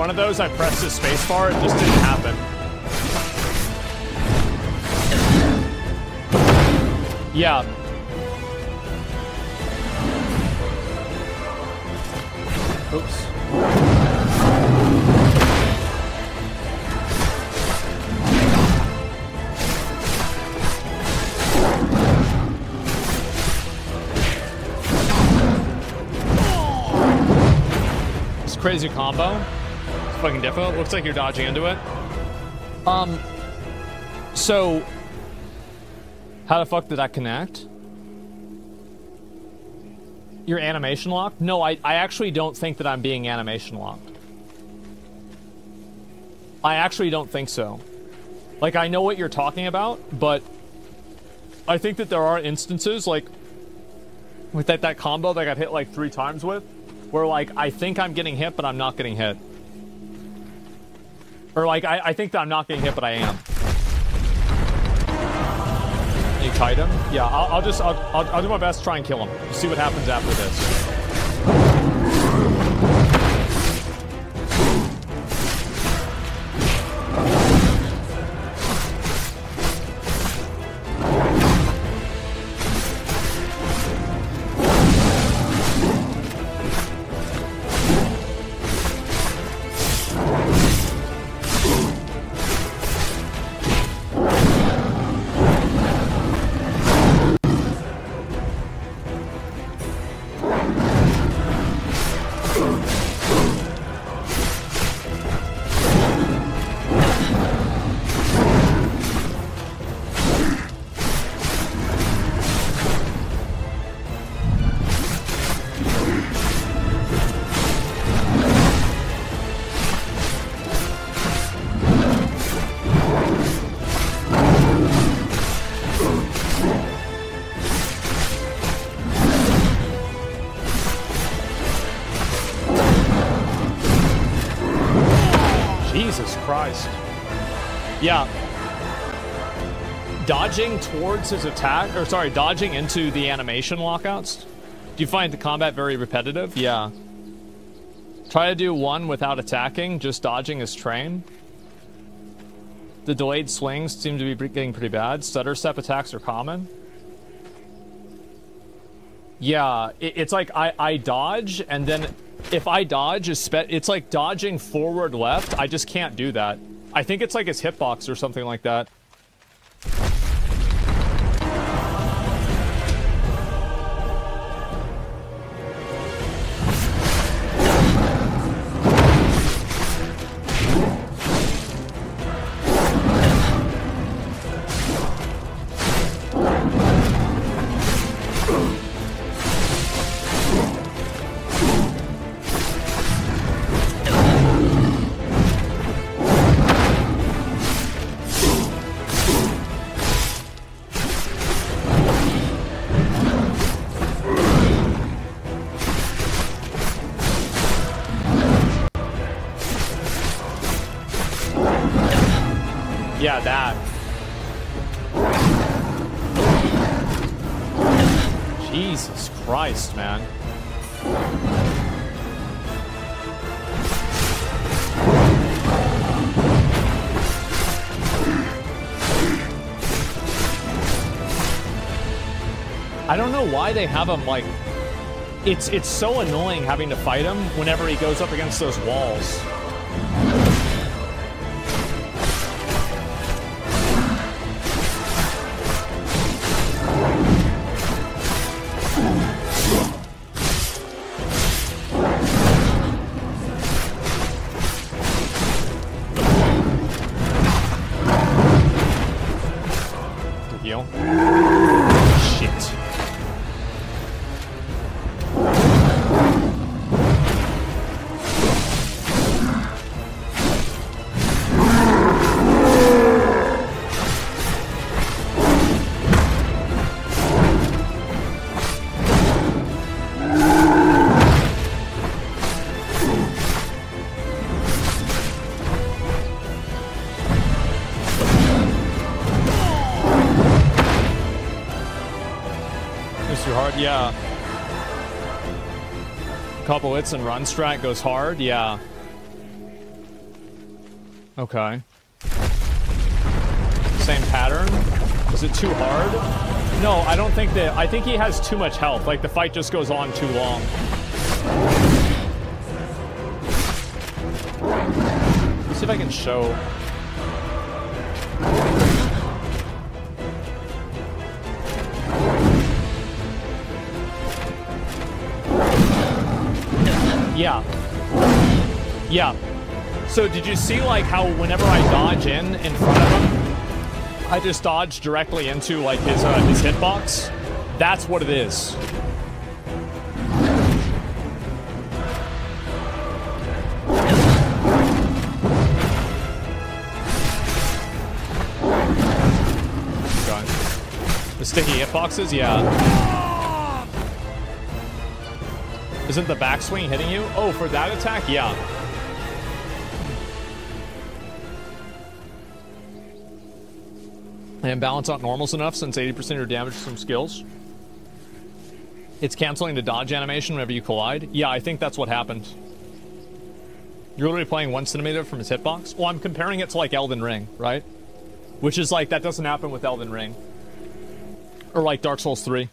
One of those, I pressed the spacebar, it just didn't happen. Yeah. Oops. crazy combo. Fucking difficult. Looks like you're dodging into it. Um, so, how the fuck did that connect? Your animation locked? No, I, I actually don't think that I'm being animation locked. I actually don't think so. Like, I know what you're talking about, but I think that there are instances, like, with that, that combo that I got hit, like, three times with, where, like, I think I'm getting hit, but I'm not getting hit. Or, like, I, I think that I'm not getting hit, but I am. You kite him? Yeah, I'll, I'll just, I'll, I'll, I'll do my best to try and kill him. See what happens after this. Christ. Yeah. Dodging towards his attack, or sorry, dodging into the animation lockouts. Do you find the combat very repetitive? Yeah. Try to do one without attacking, just dodging his train. The delayed swings seem to be getting pretty bad. Stutter step attacks are common. Yeah, it, it's like I, I dodge, and then if I dodge, it's like dodging forward left. I just can't do that. I think it's like his hitbox or something like that. Yeah, that. Jesus Christ, man. I don't know why they have him like it's it's so annoying having to fight him whenever he goes up against those walls. Yeah. Couple hits and run strat goes hard, yeah. Okay. Same pattern? Is it too hard? No, I don't think that. I think he has too much health. Like the fight just goes on too long. Let's see if I can show. Yeah. So did you see like how whenever I dodge in in front of him, I just dodge directly into like his uh, his hitbox? That's what it is. The sticky hitboxes, yeah. Isn't the backswing hitting you? Oh, for that attack, yeah. And balance out normals enough since 80% of your damage is from skills. It's canceling the dodge animation whenever you collide. Yeah, I think that's what happened. You're literally playing one centimeter from his hitbox? Well, I'm comparing it to like Elden Ring, right? Which is like, that doesn't happen with Elden Ring. Or like Dark Souls 3.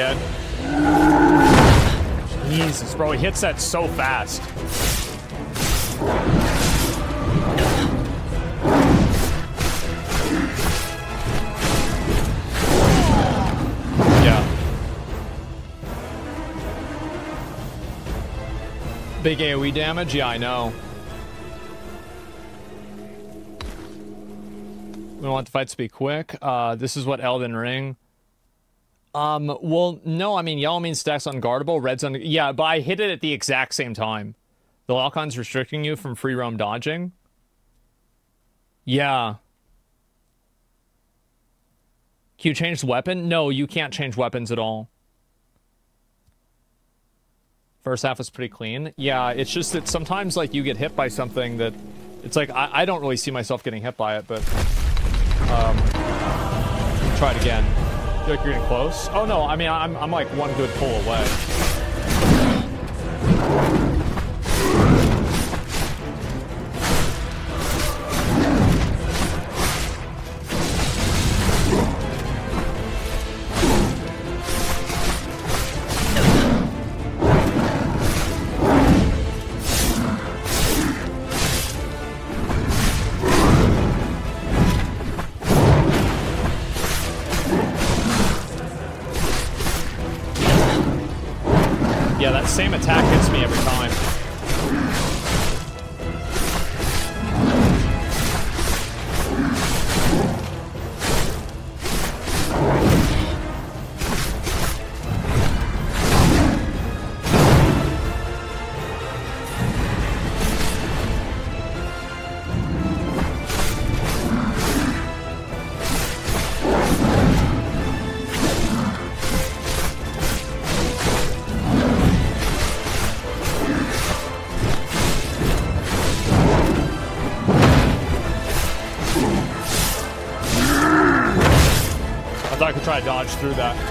Dead. Jesus, bro, he hits that so fast. Yeah. Big AoE damage? Yeah, I know. We want the fights to be quick. Uh, this is what Elden Ring. Um, well, no, I mean, yellow means stacks unguardable, red's un- Yeah, but I hit it at the exact same time. The lock-on's restricting you from free roam dodging. Yeah. Can you change the weapon? No, you can't change weapons at all. First half is pretty clean. Yeah, it's just that sometimes like you get hit by something that it's like I, I don't really see myself getting hit by it, but um try it again. Feel like you're getting close. Oh no, I mean I'm I'm like one good pull away. Yeah, that same attack hits me every time. Through that.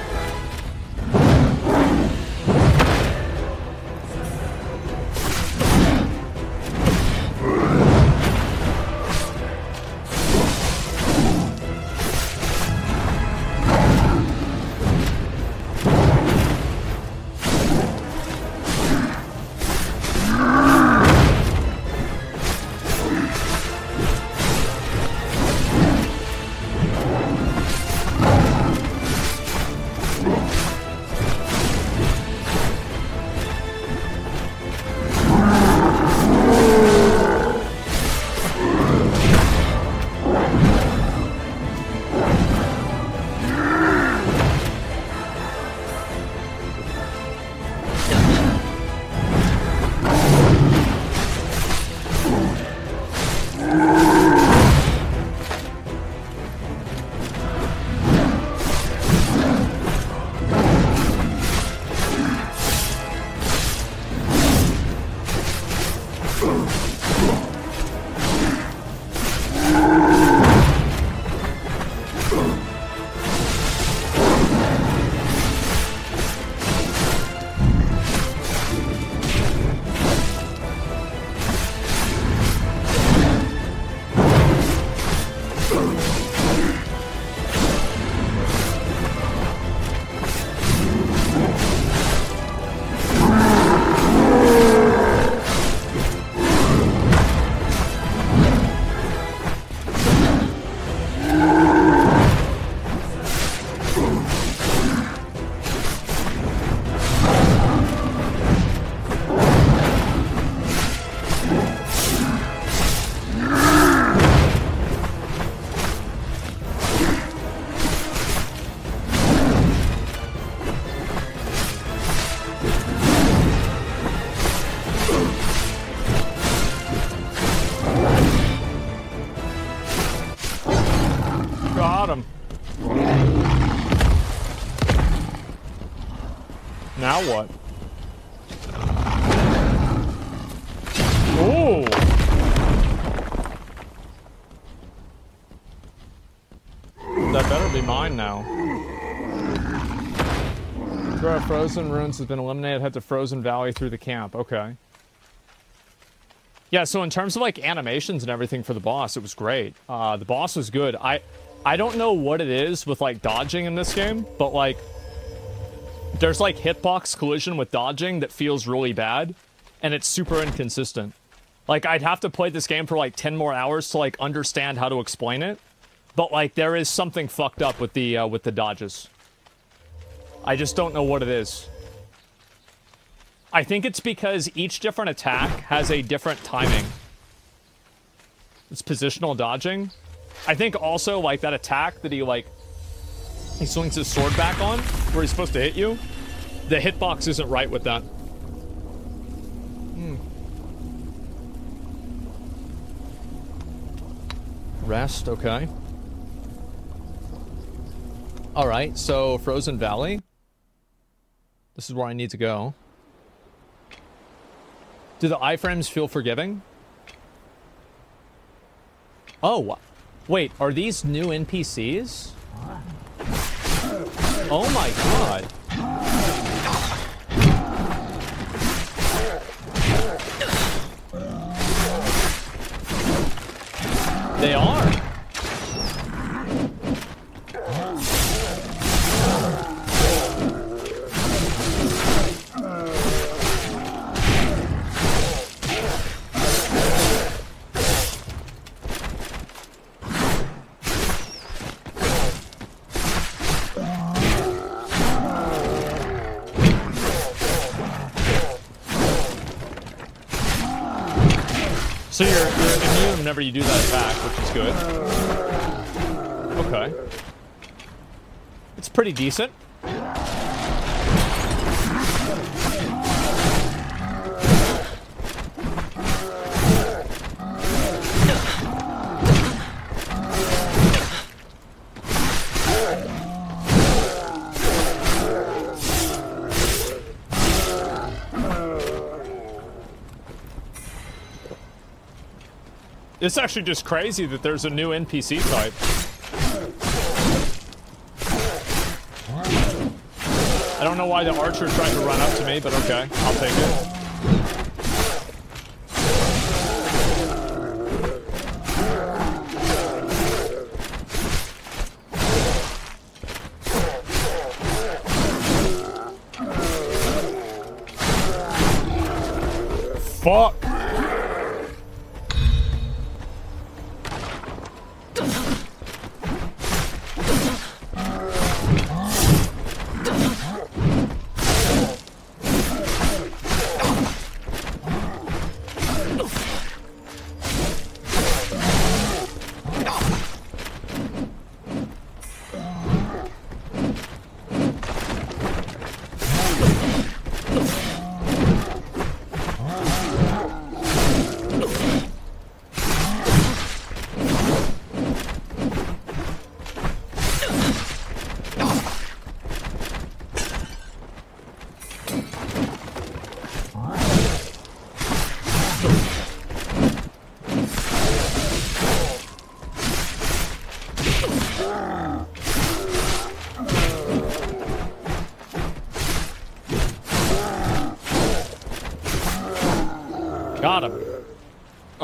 Now what? Ooh. That better be mine now. Throw Frozen Ruins has been eliminated. Head to Frozen Valley through the camp. Okay. Yeah, so in terms of like animations and everything for the boss, it was great. Uh, the boss was good. I I don't know what it is with like dodging in this game, but like there's like hitbox collision with dodging that feels really bad, and it's super inconsistent. Like I'd have to play this game for like 10 more hours to like understand how to explain it, but like there is something fucked up with the uh, with the dodges. I just don't know what it is. I think it's because each different attack has a different timing. It's positional dodging. I think also, like, that attack that he, like, he swings his sword back on, where he's supposed to hit you, the hitbox isn't right with that. Hmm. Rest, okay. Alright, so Frozen Valley. This is where I need to go. Do the iframes feel forgiving? Oh, wait, are these new NPCs? Oh my god. They are. Whenever you do that attack, which is good. Okay. It's pretty decent. It's actually just crazy that there's a new NPC type. I don't know why the archer tried to run up to me, but okay, I'll take it.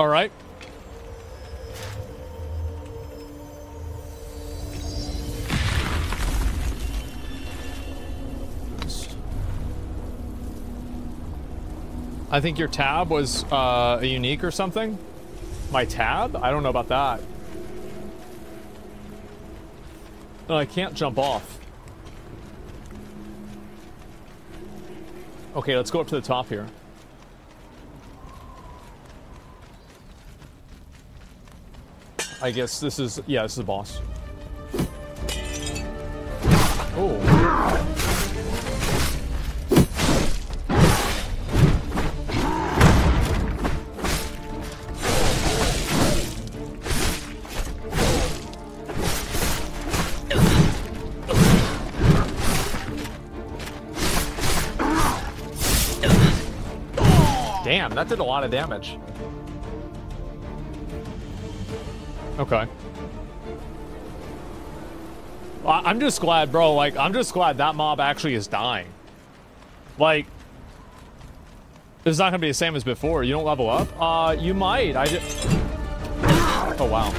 All right. I think your tab was uh, a unique or something. My tab? I don't know about that. No, I can't jump off. Okay, let's go up to the top here. I guess this is, yeah, this is the boss. Oh. Damn, that did a lot of damage. Okay. I'm just glad, bro, like, I'm just glad that mob actually is dying. Like, it's not gonna be the same as before. You don't level up? Uh, you might. I just... Oh, wow.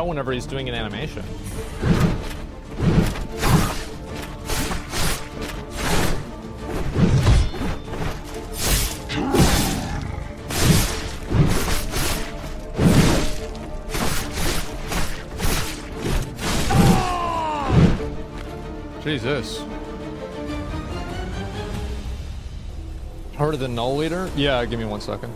Tell whenever he's doing an animation. Jesus. Harder than Null Leader? Yeah, give me one second.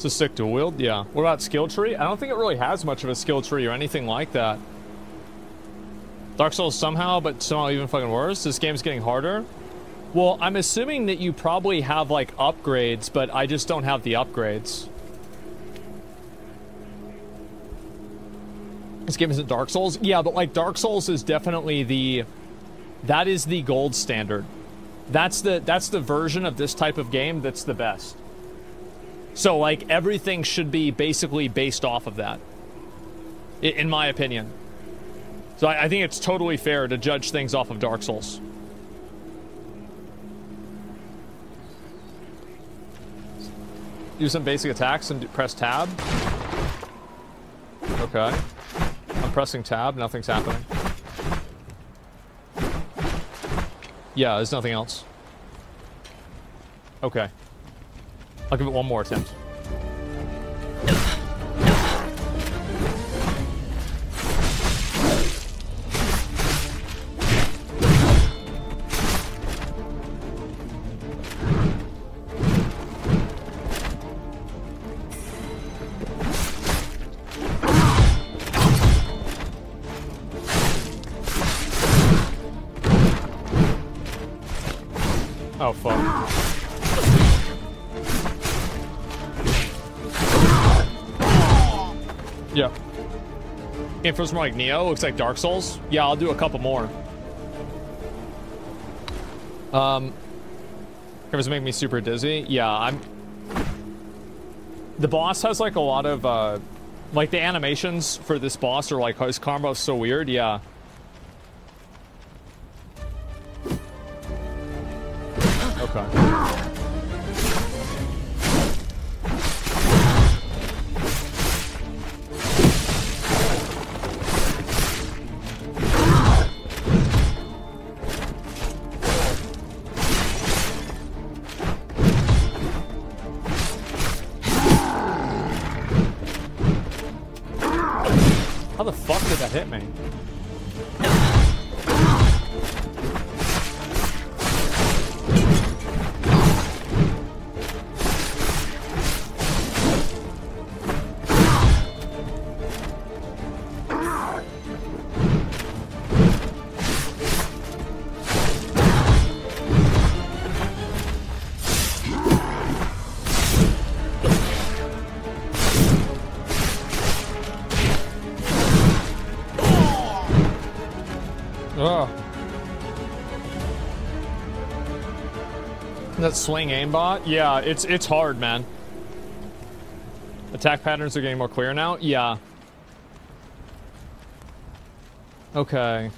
It's a sick dual wield? Yeah. What about skill tree? I don't think it really has much of a skill tree or anything like that. Dark Souls somehow, but somehow even fucking worse. This game's getting harder. Well, I'm assuming that you probably have, like, upgrades, but I just don't have the upgrades. This game isn't Dark Souls? Yeah, but, like, Dark Souls is definitely the... That is the gold standard. That's the, that's the version of this type of game that's the best. So, like, everything should be basically based off of that. In my opinion. So I, think it's totally fair to judge things off of Dark Souls. Do some basic attacks and press tab. Okay. I'm pressing tab, nothing's happening. Yeah, there's nothing else. Okay. I'll give it one more attempt. Info's more like Nioh. Looks like Dark Souls. Yeah, I'll do a couple more. Um, was making me super dizzy. Yeah, I'm. The boss has like a lot of, uh, like the animations for this boss are like his combo is so weird. Yeah. That swing aimbot? Yeah, it's it's hard, man. Attack patterns are getting more clear now? Yeah. Okay.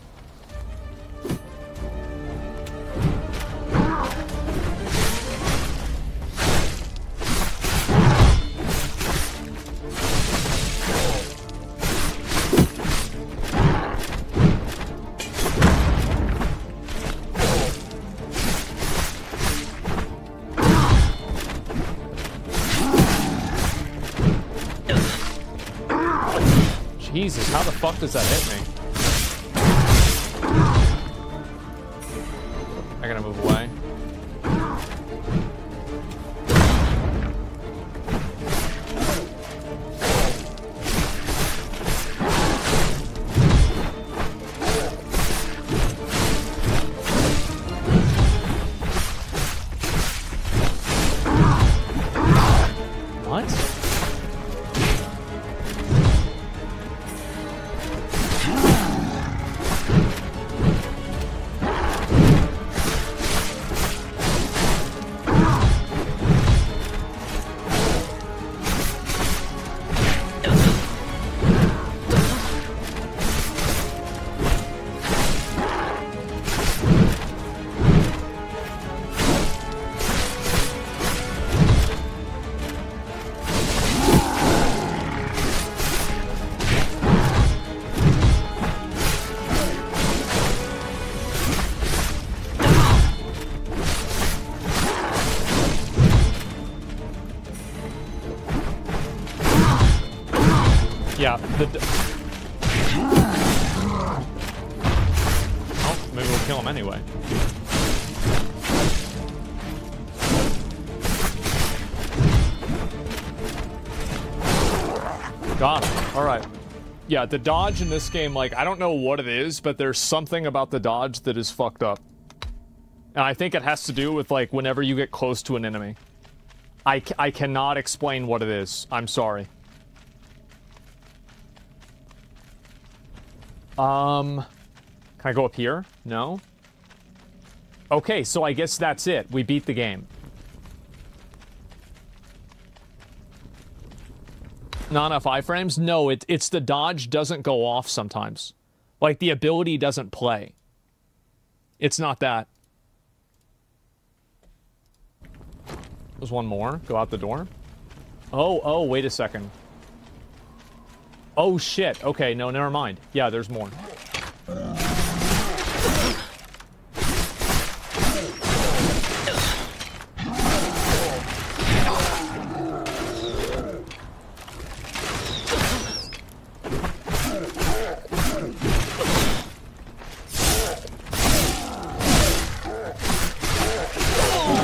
Yeah, the dodge in this game, like, I don't know what it is, but there's something about the dodge that is fucked up. And I think it has to do with, like, whenever you get close to an enemy. I, I cannot explain what it is. I'm sorry. Um, can I go up here? No? Okay, so I guess that's it. We beat the game. Not enough iframes? No, it, it's the dodge doesn't go off sometimes. Like, the ability doesn't play. It's not that. There's one more. Go out the door. Oh, oh, wait a second. Oh, shit. Okay, no, never mind. Yeah, there's more.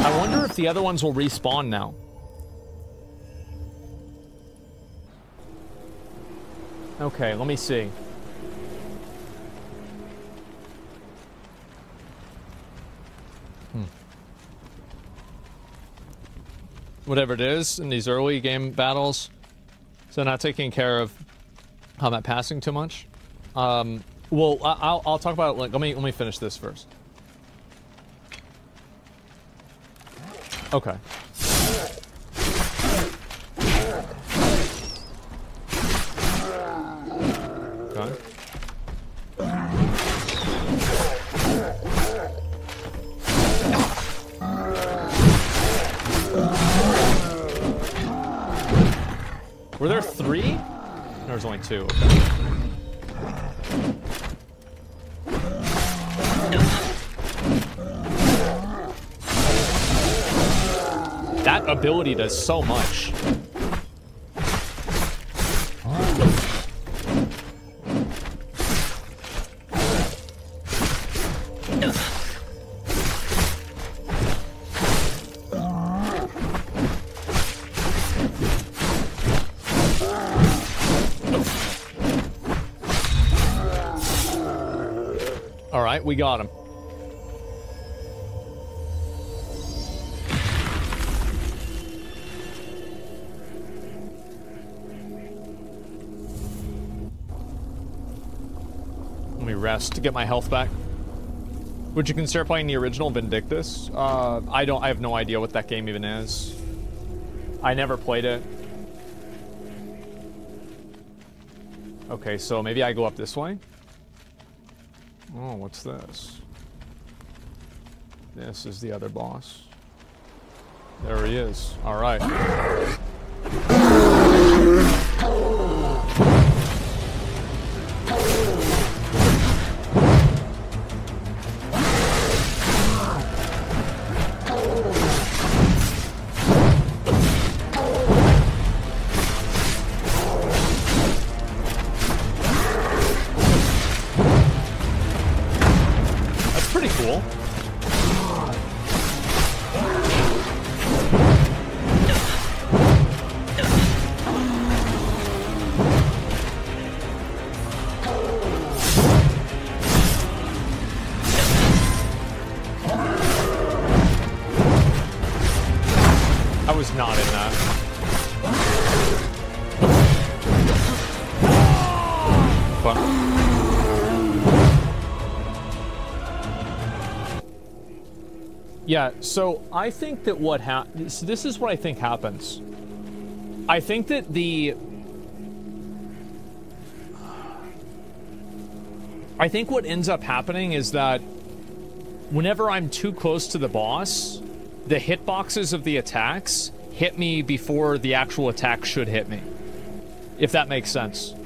I wonder if the other ones will respawn now. Okay, let me see. Hmm. Whatever it is in these early game battles, so not taking care of How I passing too much? Um, well, I'll, I'll talk about it. Like, let me let me finish this first. Okay. Were there three? There was only two. Okay. That ability does so much. Right, we got him. Let me rest to get my health back. Would you consider playing the original Vindictus? Uh, I don't. I have no idea what that game even is. I never played it. Okay, so maybe I go up this way. Oh, what's this? This is the other boss. There he is. All right. Yeah, so I think that what happens, this is what I think happens. I think that the. I think what ends up happening is that whenever I'm too close to the boss, the hitboxes of the attacks hit me before the actual attack should hit me. If that makes sense.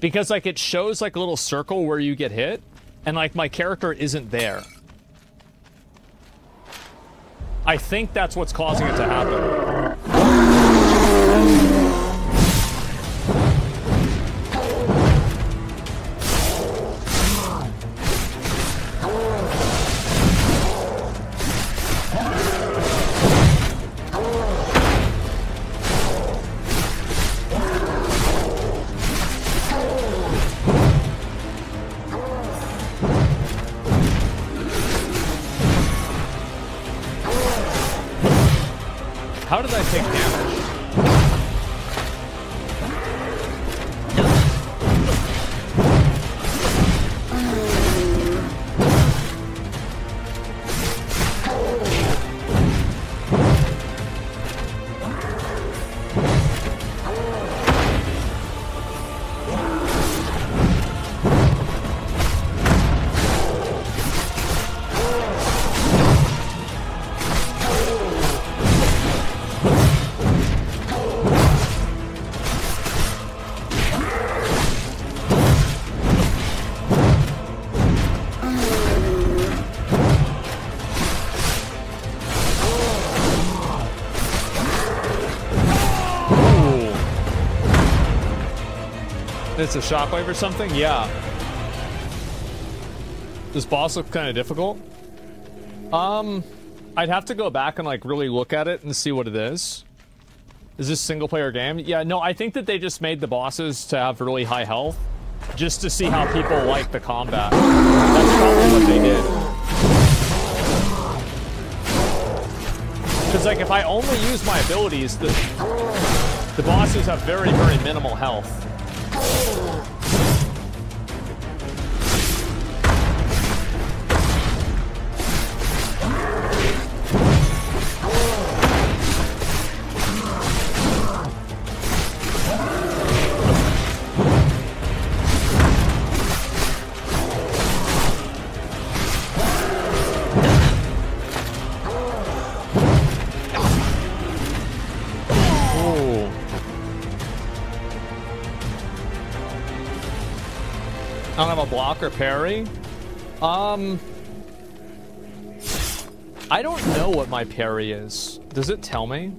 Because, like, it shows, like, a little circle where you get hit, and, like, my character isn't there. I think that's what's causing it to happen. It's a shockwave or something? Yeah. This boss look kind of difficult. Um, I'd have to go back and like really look at it and see what it is. Is this single player game? Yeah, no, I think that they just made the bosses to have really high health just to see how people like the combat. That's probably what they did. Because like if I only use my abilities, the the bosses have very, very minimal health. Block or parry? Um, I don't know what my parry is. Does it tell me?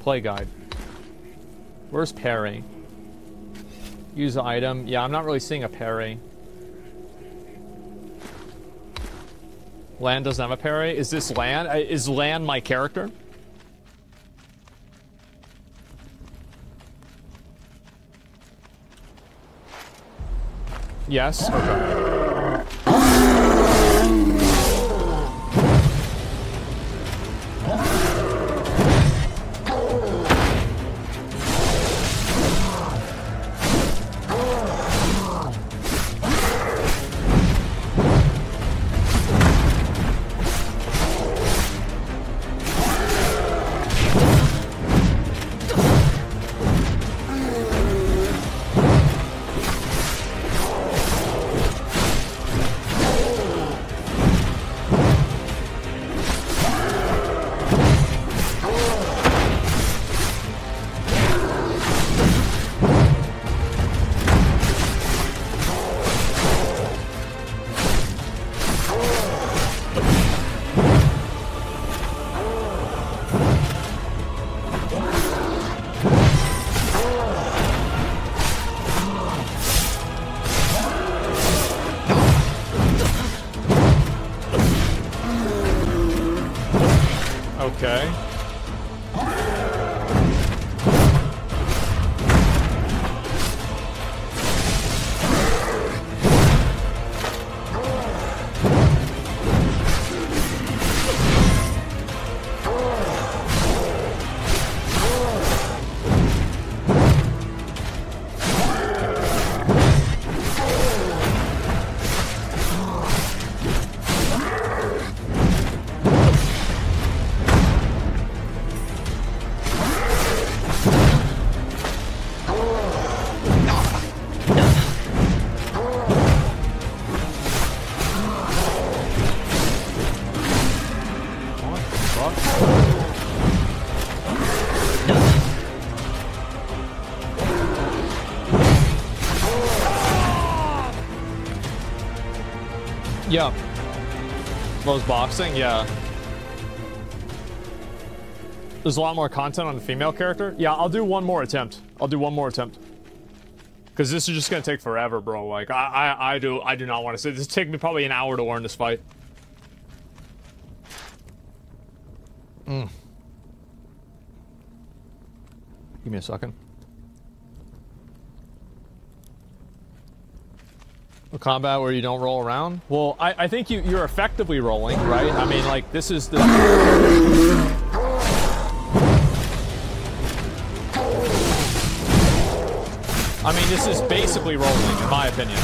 Play guide. Where's parry? Use item. Yeah, I'm not really seeing a parry. Lann doesn't have a parry. Is this Lann? Uh, is Lann my character? Yes? Okay. Yeah. Lowe's boxing, yeah. There's a lot more content on the female character. Yeah, I'll do one more attempt. I'll do one more attempt. Cause this is just gonna take forever, bro. Like I, I, I do, I do not want to say this. Take me probably an hour to learn this fight. Mm. Give me a second. A combat where you don't roll around? Well, I, I think you, you're effectively rolling, right? I mean, like, this is the... I mean, this is basically rolling, in my opinion.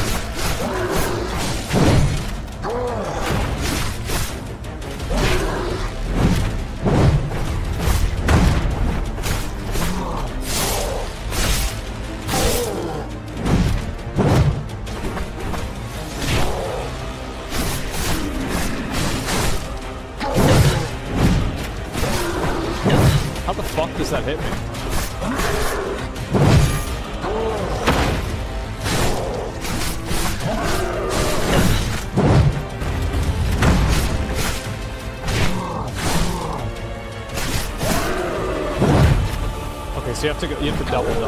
Have to go, you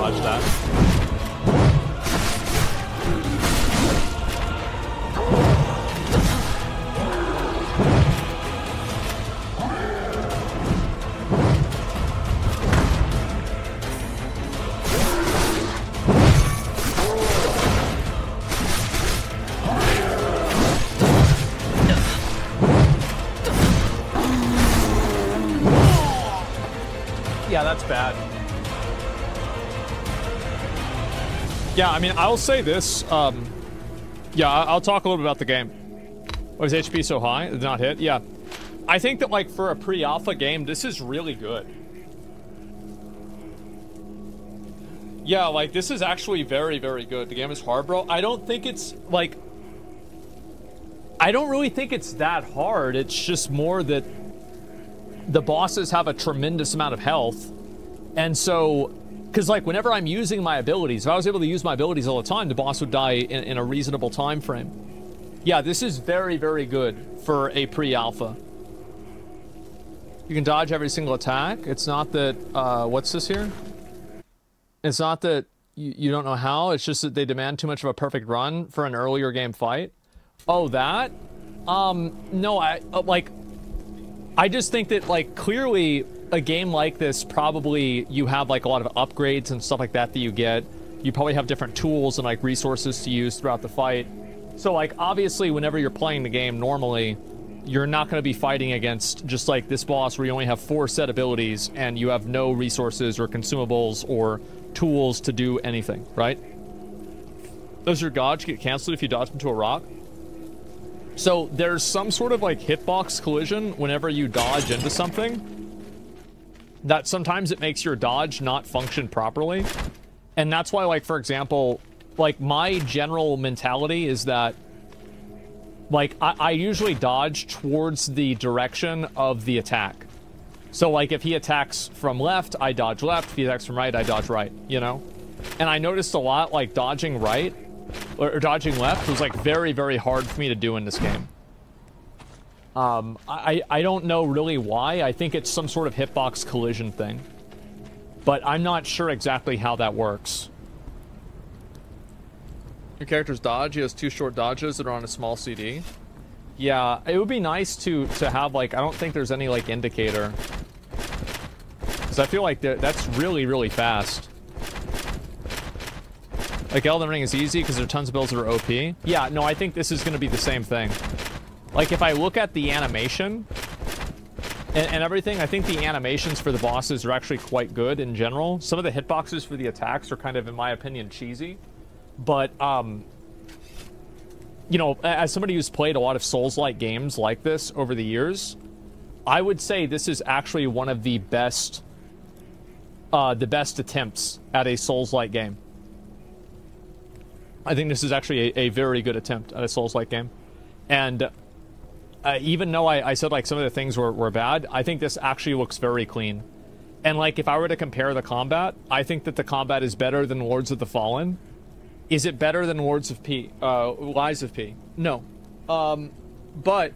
Yeah, I mean, I'll say this. Um, yeah, I'll talk a little bit about the game. Was HP so high? Did not hit? Yeah. I think that, like, for a pre-alpha game, this is really good. Yeah, like, this is actually very, very good. The game is hard, bro. I don't think it's, like... I don't really think it's that hard. It's just more that the bosses have a tremendous amount of health. And so Because, like, whenever I'm using my abilities, if I was able to use my abilities all the time, the boss would die in, in a reasonable time frame. Yeah, this is very, very good for a pre-alpha. You can dodge every single attack. It's not that, uh, what's this here? It's not that you, you don't know how, it's just that they demand too much of a perfect run for an earlier game fight. Oh, that? Um, no, I, uh, like, I just think that, like, clearly a game like this, probably you have, like, a lot of upgrades and stuff like that that you get. You probably have different tools and, like, resources to use throughout the fight. So, like, obviously, whenever you're playing the game normally, you're not going to be fighting against just like this boss where you only have four set abilities and you have no resources or consumables or tools to do anything, right? Does your dodge get canceled if you dodge into a rock? So there's some sort of like hitbox collision whenever you dodge into something that sometimes it makes your dodge not function properly. And that's why, like, for example, like my general mentality is that like I, I usually dodge towards the direction of the attack. So like if he attacks from left, I dodge left. If he attacks from right, I dodge right, you know? And I noticed a lot like dodging right or, or dodging left was like very, very hard for me to do in this game. Um, I, I don't know really why. I think it's some sort of hitbox collision thing. But I'm not sure exactly how that works. Your character's dodge, he has two short dodges that are on a small CD. Yeah, it would be nice to, to have, like, I don't think there's any, like, indicator. Because I feel like that's really, really fast. Like, Elden Ring is easy because there are tons of builds that are OP. Yeah, no, I think this is going to be the same thing. Like, if I look at the animation and, and, everything, I think the animations for the bosses are actually quite good in general. Some of the hitboxes for the attacks are kind of, in my opinion, cheesy. But, um, you know, as somebody who's played a lot of Souls-like games like this over the years, I would say this is actually one of the best, uh, the best attempts at a Souls-like game. I think this is actually a, a, very good attempt at a Souls-like game. And uh, even though I, I, said, like, some of the things were, were bad, I think this actually looks very clean. And, like, if I were to compare the combat, I think that the combat is better than Lords of the Fallen is it better than Lords of P? Uh, Lies of P? No. Um, but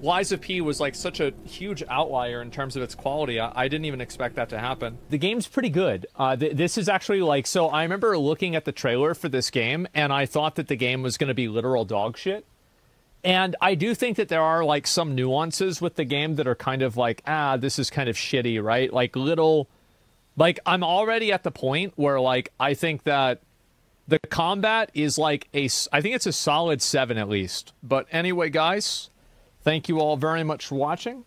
Lies of P was like such a huge outlier in terms of its quality. I, I didn't even expect that to happen. The game's pretty good. Uh, th this is actually like so. I remember looking at the trailer for this game, and I thought that the game was going to be literal dog shit. And I do think that there are like some nuances with the game that are kind of like, ah, this is kind of shitty, right? Like little, like I'm already at the point where like I think that the combat is like a, I think it's a solid seven at least. But anyway, guys, thank you all very much for watching.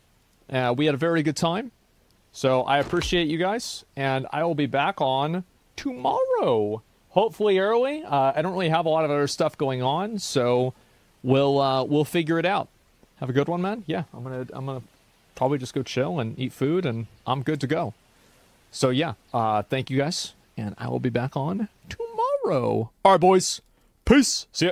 Uh, we had a very good time. So I appreciate you guys, and I will be back on tomorrow, hopefully early. Uh, I don't really have a lot of other stuff going on, so we'll uh, we'll figure it out. Have a good one, man. Yeah, I'm gonna I'm gonna probably just go chill and eat food, and I'm good to go. So yeah, uh, thank you guys, and I will be back on tomorrow. All right, boys. Peace. See ya.